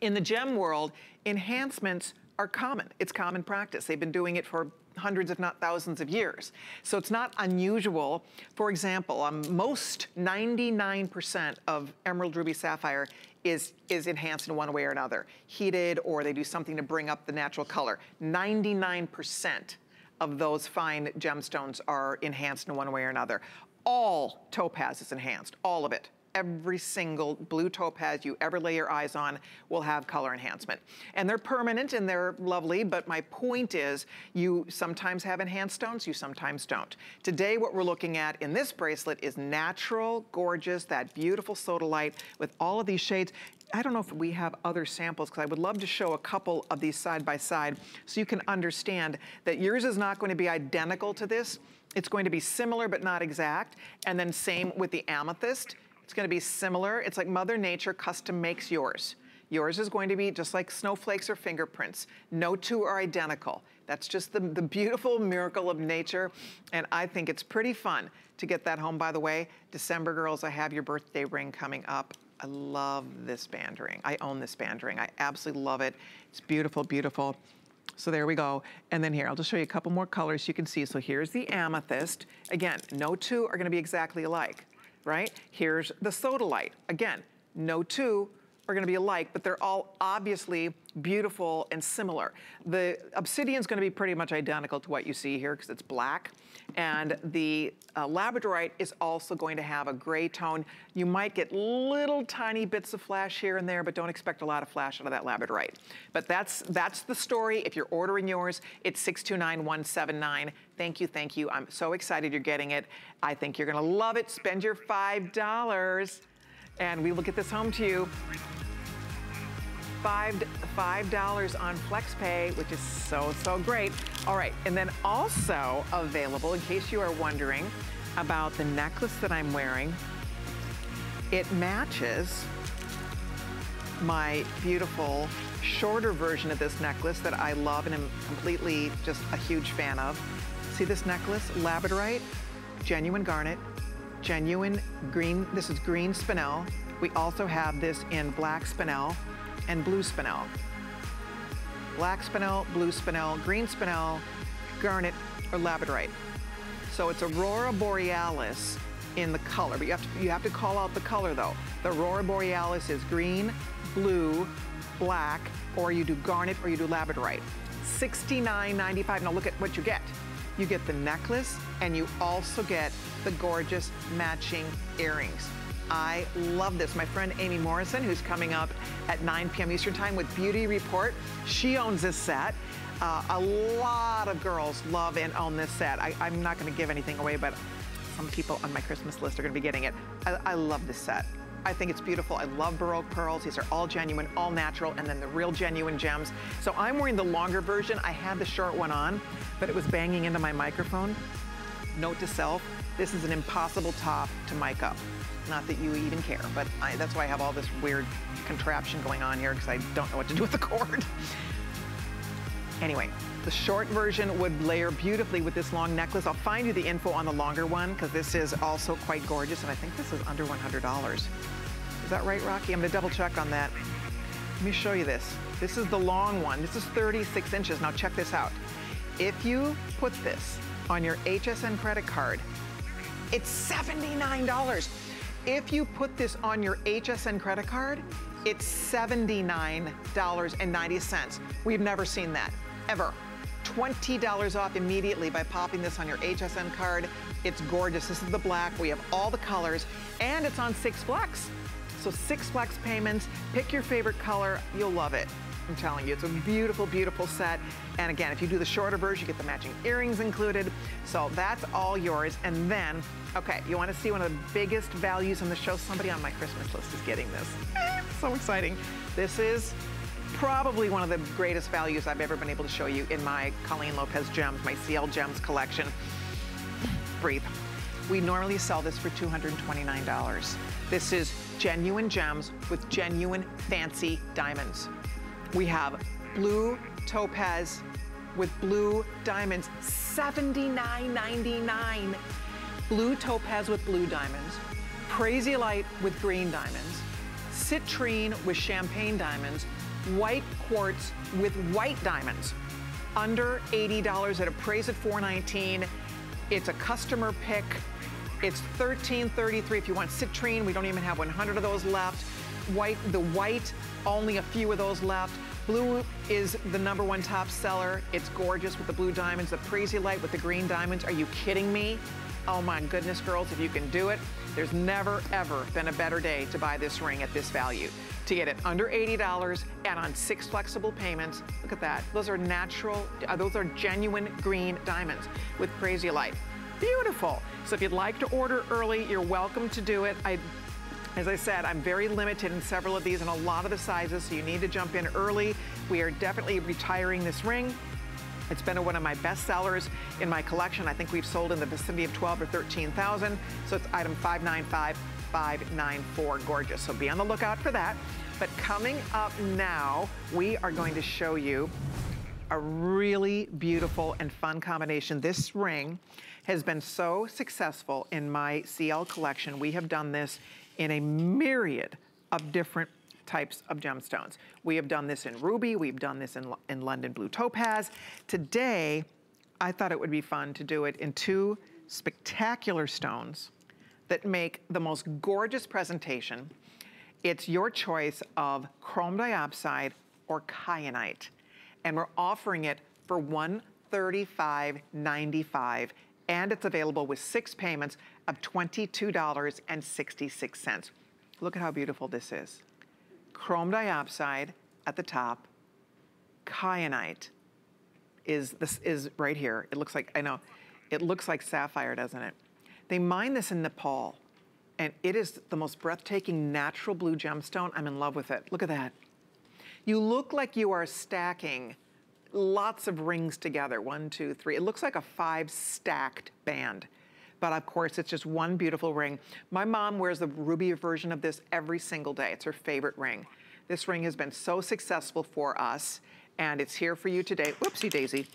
in the gem world, enhancements are common. It's common practice. They've been doing it for hundreds, if not thousands of years. So it's not unusual. For example, um, most 99% of emerald ruby sapphire is, is enhanced in one way or another. Heated or they do something to bring up the natural color. 99% of those fine gemstones are enhanced in one way or another. All topaz is enhanced, all of it every single blue topaz you ever lay your eyes on will have color enhancement. And they're permanent and they're lovely, but my point is you sometimes have enhanced stones, you sometimes don't. Today what we're looking at in this bracelet is natural, gorgeous, that beautiful sodalite with all of these shades. I don't know if we have other samples because I would love to show a couple of these side by side so you can understand that yours is not going to be identical to this. It's going to be similar but not exact. And then same with the amethyst. It's gonna be similar. It's like Mother Nature custom makes yours. Yours is going to be just like snowflakes or fingerprints. No two are identical. That's just the, the beautiful miracle of nature. And I think it's pretty fun to get that home. By the way, December girls, I have your birthday ring coming up. I love this band ring. I own this band ring. I absolutely love it. It's beautiful, beautiful. So there we go. And then here, I'll just show you a couple more colors you can see. So here's the amethyst. Again, no two are gonna be exactly alike, right? Here's the sodalite. Again, no two are gonna be alike, but they're all obviously beautiful and similar. The obsidian's gonna be pretty much identical to what you see here because it's black. And the uh, labradorite is also going to have a gray tone. You might get little tiny bits of flash here and there, but don't expect a lot of flash out of that labradorite. But that's, that's the story. If you're ordering yours, it's 629179. Thank you, thank you. I'm so excited you're getting it. I think you're gonna love it. Spend your $5 and we will get this home to you. Five, $5 on FlexPay, which is so, so great. All right, and then also available, in case you are wondering about the necklace that I'm wearing, it matches my beautiful shorter version of this necklace that I love and am completely just a huge fan of. See this necklace, labradorite, genuine garnet, genuine green, this is green spinel. We also have this in black spinel and blue spinel. Black spinel, blue spinel, green spinel, garnet, or labradorite. So it's Aurora Borealis in the color, but you have to, you have to call out the color though. The Aurora Borealis is green, blue, black, or you do garnet or you do labradorite. $69.95. Now look at what you get. You get the necklace and you also get the gorgeous matching earrings. I love this. My friend Amy Morrison, who's coming up at 9 p.m. Eastern Time with Beauty Report, she owns this set. Uh, a lot of girls love and own this set. I, am not going to give anything away, but some people on my Christmas list are going to be getting it. I, I love this set. I think it's beautiful. I love Baroque pearls. These are all genuine, all natural, and then the real genuine gems. So I'm wearing the longer version. I had the short one on, but it was banging into my microphone. Note to self, this is an impossible top to mic up. Not that you even care, but I, that's why I have all this weird contraption going on here because I don't know what to do with the cord. Anyway, the short version would layer beautifully with this long necklace. I'll find you the info on the longer one because this is also quite gorgeous and I think this is under $100. Is that right, Rocky? I'm gonna double check on that. Let me show you this. This is the long one. This is 36 inches. Now check this out. If you put this on your HSN credit card, it's $79. If you put this on your HSN credit card, it's $79.90. We've never seen that, ever. $20 off immediately by popping this on your HSN card. It's gorgeous. This is the black. We have all the colors, and it's on six flex. So six flex payments. Pick your favorite color. You'll love it. I'm telling you, it's a beautiful, beautiful set. And again, if you do the shorter version, you get the matching earrings included. So that's all yours. And then, okay, you wanna see one of the biggest values in the show? Somebody on my Christmas list is getting this. so exciting. This is probably one of the greatest values I've ever been able to show you in my Colleen Lopez Gems, my CL Gems collection. Breathe. We normally sell this for $229. This is genuine gems with genuine fancy diamonds. We have blue topaz with blue diamonds, $79.99. Blue topaz with blue diamonds, crazy Light with green diamonds, citrine with champagne diamonds, white quartz with white diamonds. Under $80 at appraise at 419. It's a customer pick. It's 1333 if you want citrine. We don't even have 100 of those left. White, the white, only a few of those left. Blue is the number one top seller. It's gorgeous with the blue diamonds, the Crazy Light with the green diamonds. Are you kidding me? Oh my goodness, girls, if you can do it, there's never, ever been a better day to buy this ring at this value. To get it under $80 and on six flexible payments, look at that. Those are natural, uh, those are genuine green diamonds with Crazy Light. Beautiful. So if you'd like to order early, you're welcome to do it. I as I said, I'm very limited in several of these and a lot of the sizes, so you need to jump in early. We are definitely retiring this ring. It's been one of my best sellers in my collection. I think we've sold in the vicinity of 12 or 13,000. So it's item 595594, gorgeous. So be on the lookout for that. But coming up now, we are going to show you a really beautiful and fun combination. This ring has been so successful in my CL collection. We have done this in a myriad of different types of gemstones. We have done this in ruby, we've done this in, in London blue topaz. Today, I thought it would be fun to do it in two spectacular stones that make the most gorgeous presentation. It's your choice of chrome diopside or kyanite. And we're offering it for $135.95 and it's available with six payments of $22.66. Look at how beautiful this is. Chrome diopside at the top, kyanite is this is right here. It looks like, I know, it looks like sapphire, doesn't it? They mine this in Nepal, and it is the most breathtaking natural blue gemstone. I'm in love with it. Look at that. You look like you are stacking lots of rings together. One, two, three. It looks like a five stacked band. But of course, it's just one beautiful ring. My mom wears the ruby version of this every single day. It's her favorite ring. This ring has been so successful for us, and it's here for you today. Whoopsie daisy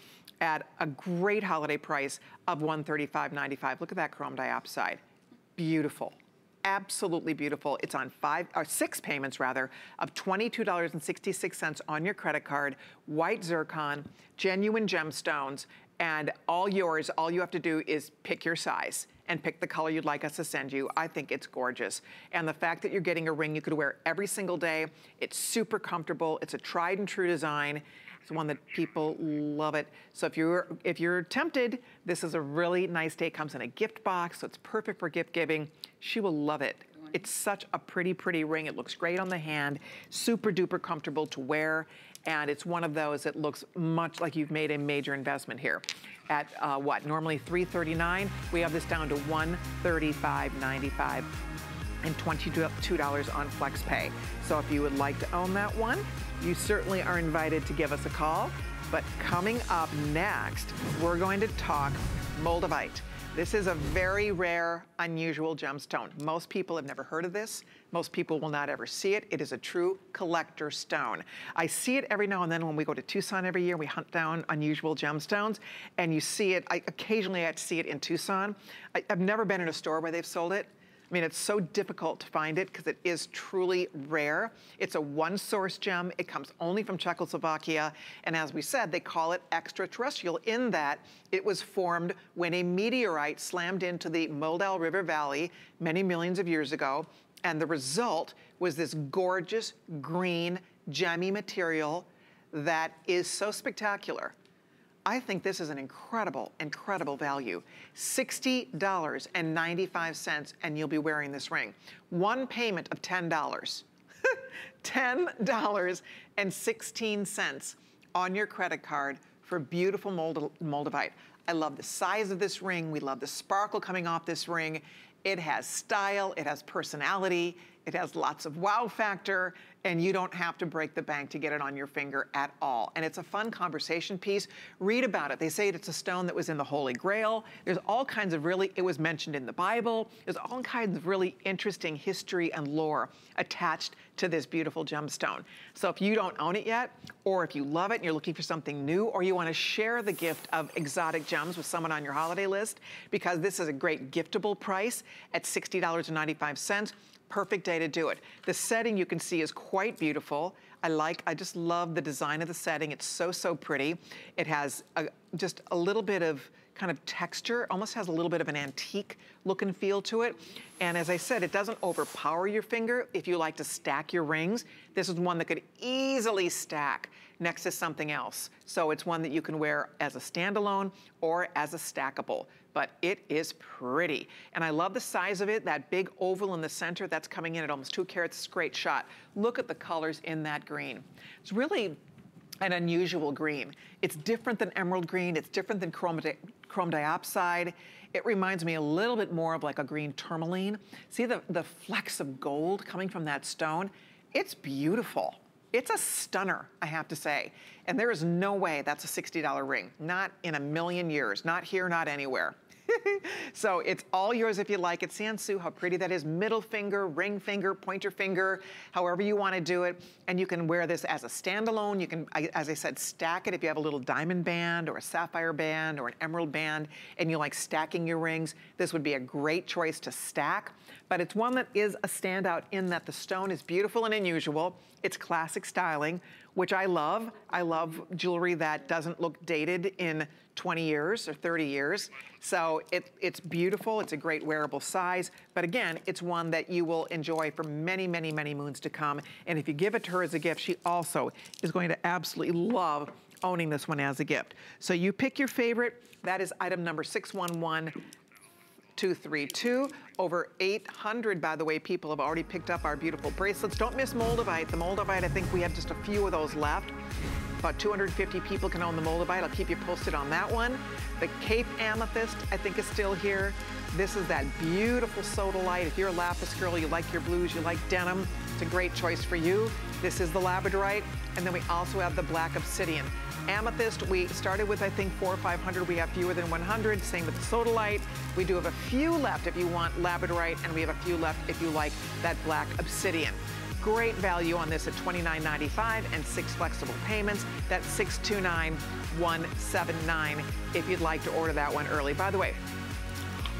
at a great holiday price of $135.95. Look at that chrome diopside. beautiful absolutely beautiful. It's on five or six payments rather of $22.66 on your credit card, white zircon, genuine gemstones, and all yours. All you have to do is pick your size and pick the color you'd like us to send you. I think it's gorgeous. And the fact that you're getting a ring you could wear every single day, it's super comfortable. It's a tried and true design. It's one that people love it. So if you're if you're tempted, this is a really nice day. It comes in a gift box, so it's perfect for gift giving. She will love it. It's such a pretty, pretty ring. It looks great on the hand, super duper comfortable to wear. And it's one of those that looks much like you've made a major investment here. At uh, what, normally 339, we have this down to $135.95 and $22 on FlexPay. So if you would like to own that one, you certainly are invited to give us a call. But coming up next, we're going to talk Moldavite. This is a very rare, unusual gemstone. Most people have never heard of this. Most people will not ever see it. It is a true collector stone. I see it every now and then when we go to Tucson every year. We hunt down unusual gemstones, and you see it. I, occasionally, I see it in Tucson. I, I've never been in a store where they've sold it. I mean, it's so difficult to find it because it is truly rare. It's a one source gem. It comes only from Czechoslovakia. And as we said, they call it extraterrestrial in that it was formed when a meteorite slammed into the Moldau River Valley many millions of years ago. And the result was this gorgeous green gemmy material that is so spectacular. I think this is an incredible, incredible value. $60.95 and you'll be wearing this ring. One payment of $10. $10.16 on your credit card for beautiful Moldavite. I love the size of this ring. We love the sparkle coming off this ring. It has style, it has personality, it has lots of wow factor, and you don't have to break the bank to get it on your finger at all. And it's a fun conversation piece. Read about it. They say it's a stone that was in the Holy Grail. There's all kinds of really, it was mentioned in the Bible. There's all kinds of really interesting history and lore attached to this beautiful gemstone. So if you don't own it yet, or if you love it and you're looking for something new, or you want to share the gift of exotic gems with someone on your holiday list, because this is a great giftable price at $60.95, perfect day to do it. The setting you can see is quite beautiful. I like, I just love the design of the setting. It's so, so pretty. It has a, just a little bit of kind of texture, almost has a little bit of an antique look and feel to it. And as I said, it doesn't overpower your finger. If you like to stack your rings, this is one that could easily stack next to something else. So it's one that you can wear as a standalone or as a stackable but it is pretty. And I love the size of it, that big oval in the center that's coming in at almost two carats, it's a great shot. Look at the colors in that green. It's really an unusual green. It's different than emerald green, it's different than chrome, di chrome diopside. It reminds me a little bit more of like a green tourmaline. See the, the flecks of gold coming from that stone? It's beautiful. It's a stunner, I have to say. And there is no way that's a $60 ring. Not in a million years. Not here, not anywhere. so it's all yours if you like it. Sansu, how pretty that is. Middle finger, ring finger, pointer finger, however you want to do it. And you can wear this as a standalone. You can, as I said, stack it if you have a little diamond band or a sapphire band or an emerald band and you like stacking your rings. This would be a great choice to stack. But it's one that is a standout in that the stone is beautiful and unusual. It's classic styling, which I love. I love jewelry that doesn't look dated in 20 years or 30 years. So it, it's beautiful, it's a great wearable size, but again, it's one that you will enjoy for many, many, many moons to come. And if you give it to her as a gift, she also is going to absolutely love owning this one as a gift. So you pick your favorite. That is item number 611. 232. Over 800, by the way, people have already picked up our beautiful bracelets. Don't miss Moldavite. The Moldavite, I think we have just a few of those left. About 250 people can own the Moldavite. I'll keep you posted on that one. The Cape Amethyst, I think, is still here. This is that beautiful sodalite. If you're a lapis girl, you like your blues, you like denim, it's a great choice for you. This is the labradorite. And then we also have the black obsidian. Amethyst, we started with, I think, four or 500. We have fewer than 100. Same with the sodalite. We do have a few left if you want labradorite, and we have a few left if you like that black obsidian. Great value on this at $29.95 and six flexible payments. That's 629,179 if you'd like to order that one early. By the way,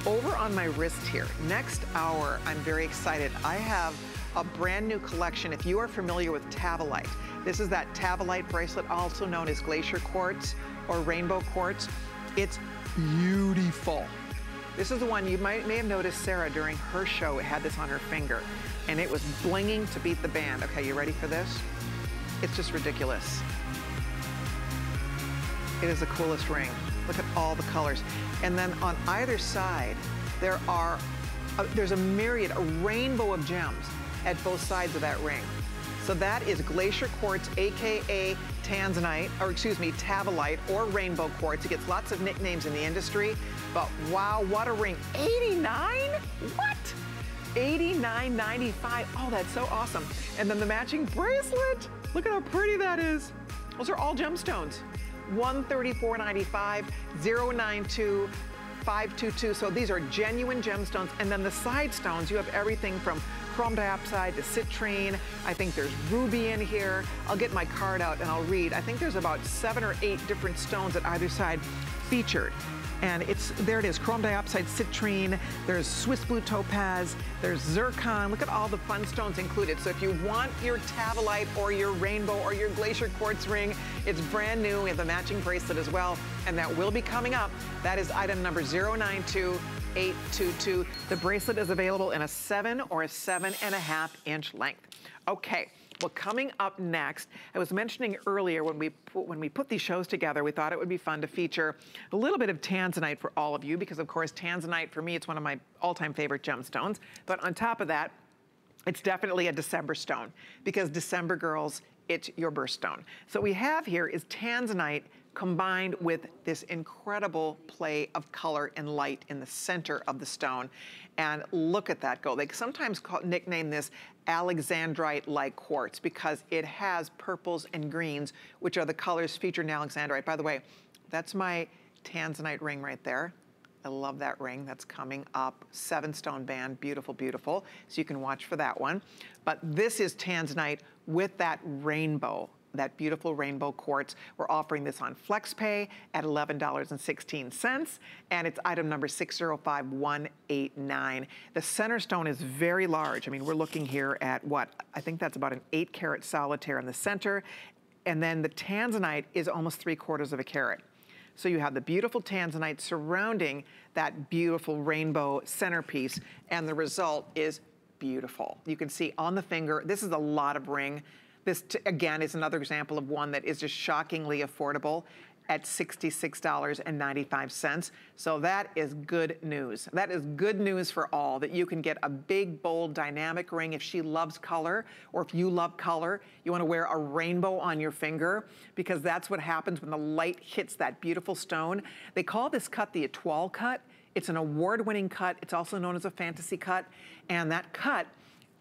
over on my wrist here, next hour, I'm very excited. I have a brand new collection. If you are familiar with Tavolite, this is that Tavolite bracelet, also known as glacier quartz or rainbow quartz. It's beautiful. This is the one you might may have noticed Sarah during her show had this on her finger and it was blinging to beat the band. Okay, you ready for this? It's just ridiculous. It is the coolest ring. Look at all the colors. And then on either side, there are, a, there's a myriad, a rainbow of gems at both sides of that ring. So that is glacier quartz, AKA tanzanite, or excuse me, tavolite or rainbow quartz. It gets lots of nicknames in the industry, but wow, what a ring. 89? What? 89.95. Oh, that's so awesome. And then the matching bracelet. Look at how pretty that is. Those are all gemstones. 134.95, 092, 522. So these are genuine gemstones. And then the side stones, you have everything from chrome diopside to citrine. I think there's ruby in here. I'll get my card out and I'll read. I think there's about seven or eight different stones at either side featured. And it's there it is chrome diopside citrine. There's swiss blue topaz. There's zircon. Look at all the fun stones included. So if you want your tavolite or your rainbow or your glacier quartz ring it's brand new. We have the matching bracelet as well. And that will be coming up. That is item number 092822 the bracelet is available in a seven or a seven and a half inch length okay well, coming up next, I was mentioning earlier when we put, when we put these shows together, we thought it would be fun to feature a little bit of tanzanite for all of you because, of course, tanzanite for me, it's one of my all-time favorite gemstones. But on top of that, it's definitely a December stone because December girls, it's your birthstone. So what we have here is tanzanite combined with this incredible play of color and light in the center of the stone. And look at that go. They sometimes call, nickname this alexandrite-like quartz because it has purples and greens, which are the colors featured in alexandrite. By the way, that's my tanzanite ring right there. I love that ring that's coming up. Seven stone band, beautiful, beautiful. So you can watch for that one. But this is tanzanite with that rainbow that beautiful rainbow quartz. We're offering this on FlexPay at $11.16, and it's item number 605189. The center stone is very large. I mean, we're looking here at what? I think that's about an eight carat solitaire in the center, and then the tanzanite is almost three quarters of a carat. So you have the beautiful tanzanite surrounding that beautiful rainbow centerpiece, and the result is beautiful. You can see on the finger, this is a lot of ring. This, again, is another example of one that is just shockingly affordable at $66.95. So that is good news. That is good news for all, that you can get a big, bold, dynamic ring if she loves color, or if you love color, you wanna wear a rainbow on your finger, because that's what happens when the light hits that beautiful stone. They call this cut the Etoile cut. It's an award-winning cut. It's also known as a fantasy cut. And that cut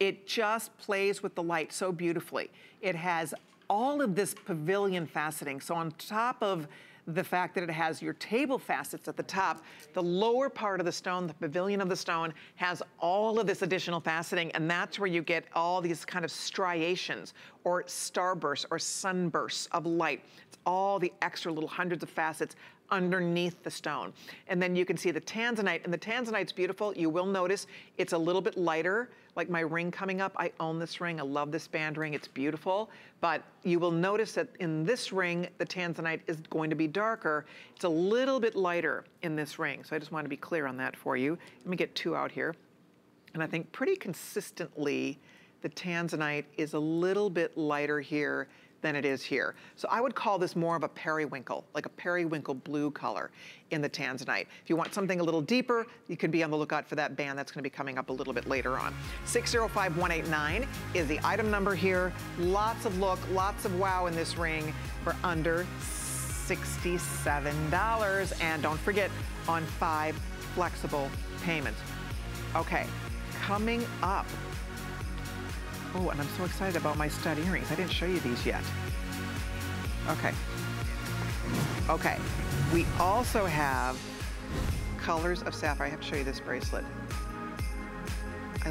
it just plays with the light so beautifully. It has all of this pavilion faceting. So on top of the fact that it has your table facets at the top, the lower part of the stone, the pavilion of the stone, has all of this additional faceting, and that's where you get all these kind of striations or starbursts or sunbursts of light. It's all the extra little hundreds of facets underneath the stone. And then you can see the tanzanite, and the tanzanite's beautiful. You will notice it's a little bit lighter, like my ring coming up. I own this ring. I love this band ring. It's beautiful. But you will notice that in this ring, the tanzanite is going to be darker. It's a little bit lighter in this ring. So I just want to be clear on that for you. Let me get two out here. And I think pretty consistently, the tanzanite is a little bit lighter here than it is here. So I would call this more of a periwinkle, like a periwinkle blue color in the tanzanite. If you want something a little deeper, you can be on the lookout for that band that's gonna be coming up a little bit later on. 605189 is the item number here. Lots of look, lots of wow in this ring for under $67. And don't forget, on five flexible payments. Okay, coming up, Oh, and I'm so excited about my stud earrings. I didn't show you these yet. Okay. Okay. We also have colors of sapphire. I have to show you this bracelet. I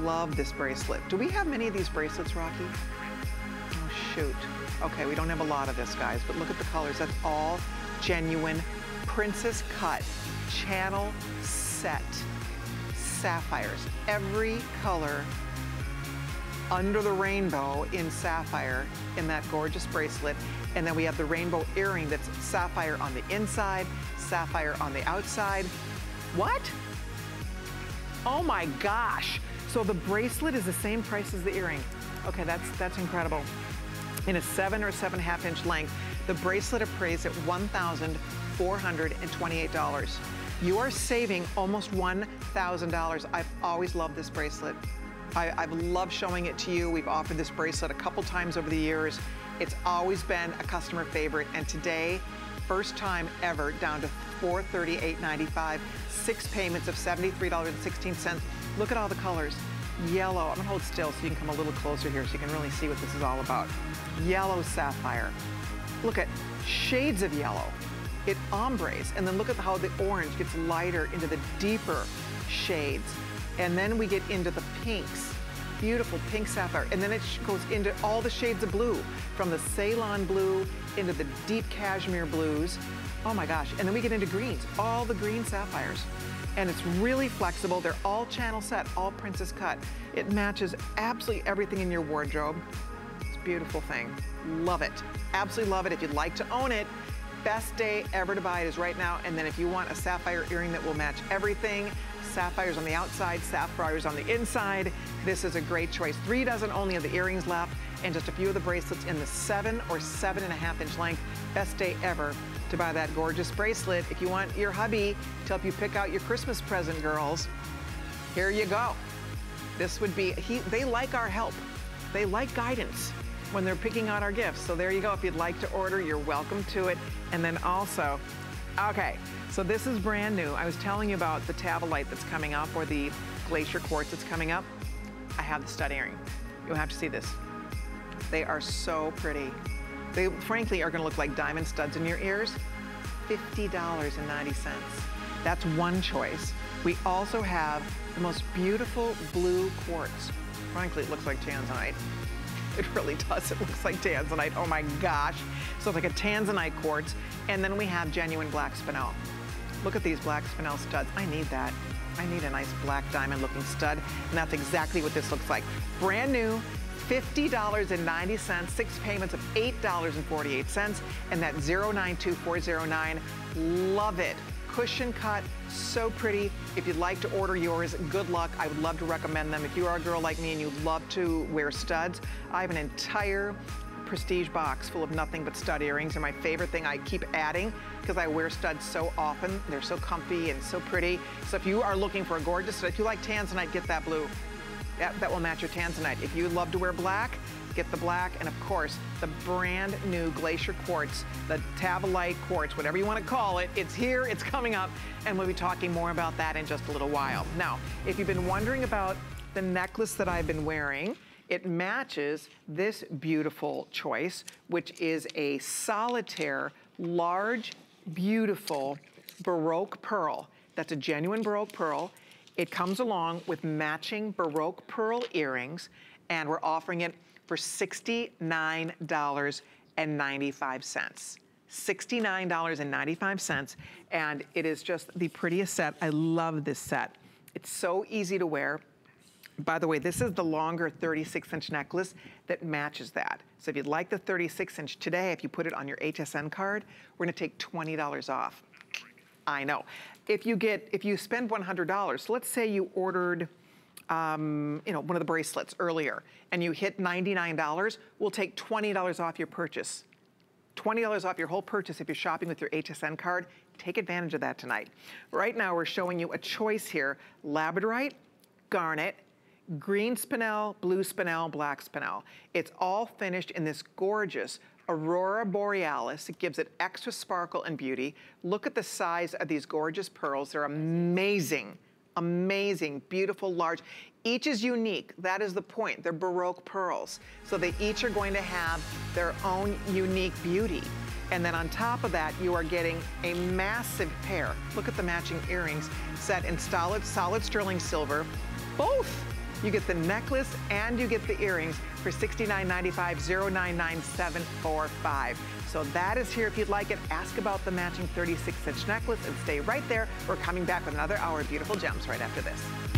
love this bracelet. Do we have many of these bracelets, Rocky? Oh, shoot. Okay, we don't have a lot of this, guys, but look at the colors. That's all genuine princess cut channel set sapphires. Every color under the rainbow in sapphire in that gorgeous bracelet. And then we have the rainbow earring that's sapphire on the inside, sapphire on the outside. What? Oh my gosh. So the bracelet is the same price as the earring. Okay, that's, that's incredible. In a seven or seven half inch length, the bracelet appraised at $1,428. You are saving almost $1,000. I've always loved this bracelet. I, have loved showing it to you. We've offered this bracelet a couple times over the years. It's always been a customer favorite. And today, first time ever, down to $438.95, six payments of $73.16. Look at all the colors. Yellow, I'm gonna hold still so you can come a little closer here so you can really see what this is all about. Yellow sapphire. Look at shades of yellow. It ombres, and then look at how the orange gets lighter into the deeper shades. And then we get into the pinks. Beautiful pink sapphire. And then it goes into all the shades of blue, from the Ceylon blue into the deep Kashmir blues. Oh my gosh. And then we get into greens, all the green sapphires. And it's really flexible. They're all channel set, all princess cut. It matches absolutely everything in your wardrobe. It's a beautiful thing. Love it. Absolutely love it. If you'd like to own it, best day ever to buy it is right now. And then if you want a sapphire earring that will match everything, sapphires on the outside, sapphires on the inside. This is a great choice. Three dozen only of the earrings left and just a few of the bracelets in the seven or seven and a half inch length. Best day ever to buy that gorgeous bracelet. If you want your hubby to help you pick out your Christmas present, girls, here you go. This would be, he, they like our help. They like guidance when they're picking out our gifts. So there you go. If you'd like to order, you're welcome to it. And then also, okay, so this is brand new. I was telling you about the Tavolite that's coming up or the Glacier Quartz that's coming up. I have the stud earring. You'll have to see this. They are so pretty. They frankly are gonna look like diamond studs in your ears. $50.90. That's one choice. We also have the most beautiful blue quartz. Frankly, it looks like tanzanite. It really does. It looks like tanzanite. Oh my gosh. So it's like a tanzanite quartz. And then we have genuine black spinel. Look at these black spinel studs. I need that. I need a nice black diamond looking stud. And that's exactly what this looks like. Brand new, $50.90, six payments of $8.48, and that 092409. Love it. Cushion cut, so pretty. If you'd like to order yours, good luck. I would love to recommend them. If you are a girl like me and you love to wear studs, I have an entire prestige box full of nothing but stud earrings. They're my favorite thing. I keep adding because I wear studs so often. They're so comfy and so pretty. So if you are looking for a gorgeous, if you like tanzanite, get that blue. Yeah, that will match your tanzanite. If you love to wear black, get the black, and of course, the brand new Glacier Quartz, the Tavolite Quartz, whatever you want to call it. It's here, it's coming up, and we'll be talking more about that in just a little while. Now, if you've been wondering about the necklace that I've been wearing, it matches this beautiful choice, which is a solitaire, large, beautiful Baroque pearl. That's a genuine Baroque pearl. It comes along with matching Baroque pearl earrings, and we're offering it for $69.95. $69.95, and it is just the prettiest set. I love this set. It's so easy to wear. By the way, this is the longer 36 inch necklace that matches that. So if you'd like the 36 inch today, if you put it on your HSN card, we're gonna take $20 off. I know. If you get, if you spend $100, so let's say you ordered, um, you know, one of the bracelets earlier and you hit $99, we'll take $20 off your purchase. $20 off your whole purchase if you're shopping with your HSN card. Take advantage of that tonight. Right now, we're showing you a choice here, labradorite, garnet, green spinel, blue spinel, black spinel. It's all finished in this gorgeous Aurora Borealis. It gives it extra sparkle and beauty. Look at the size of these gorgeous pearls. They're amazing, amazing, beautiful, large. Each is unique. That is the point. They're Baroque pearls. So they each are going to have their own unique beauty. And then on top of that, you are getting a massive pair. Look at the matching earrings set in solid, solid sterling silver. Both You get the necklace and you get the earrings for $69.95, 099745. So that is here if you'd like it. Ask about the matching 36-inch necklace and stay right there. We're coming back with another hour of beautiful gems right after this.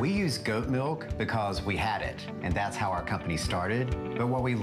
We use goat milk because we had it, and that's how our company started. But what we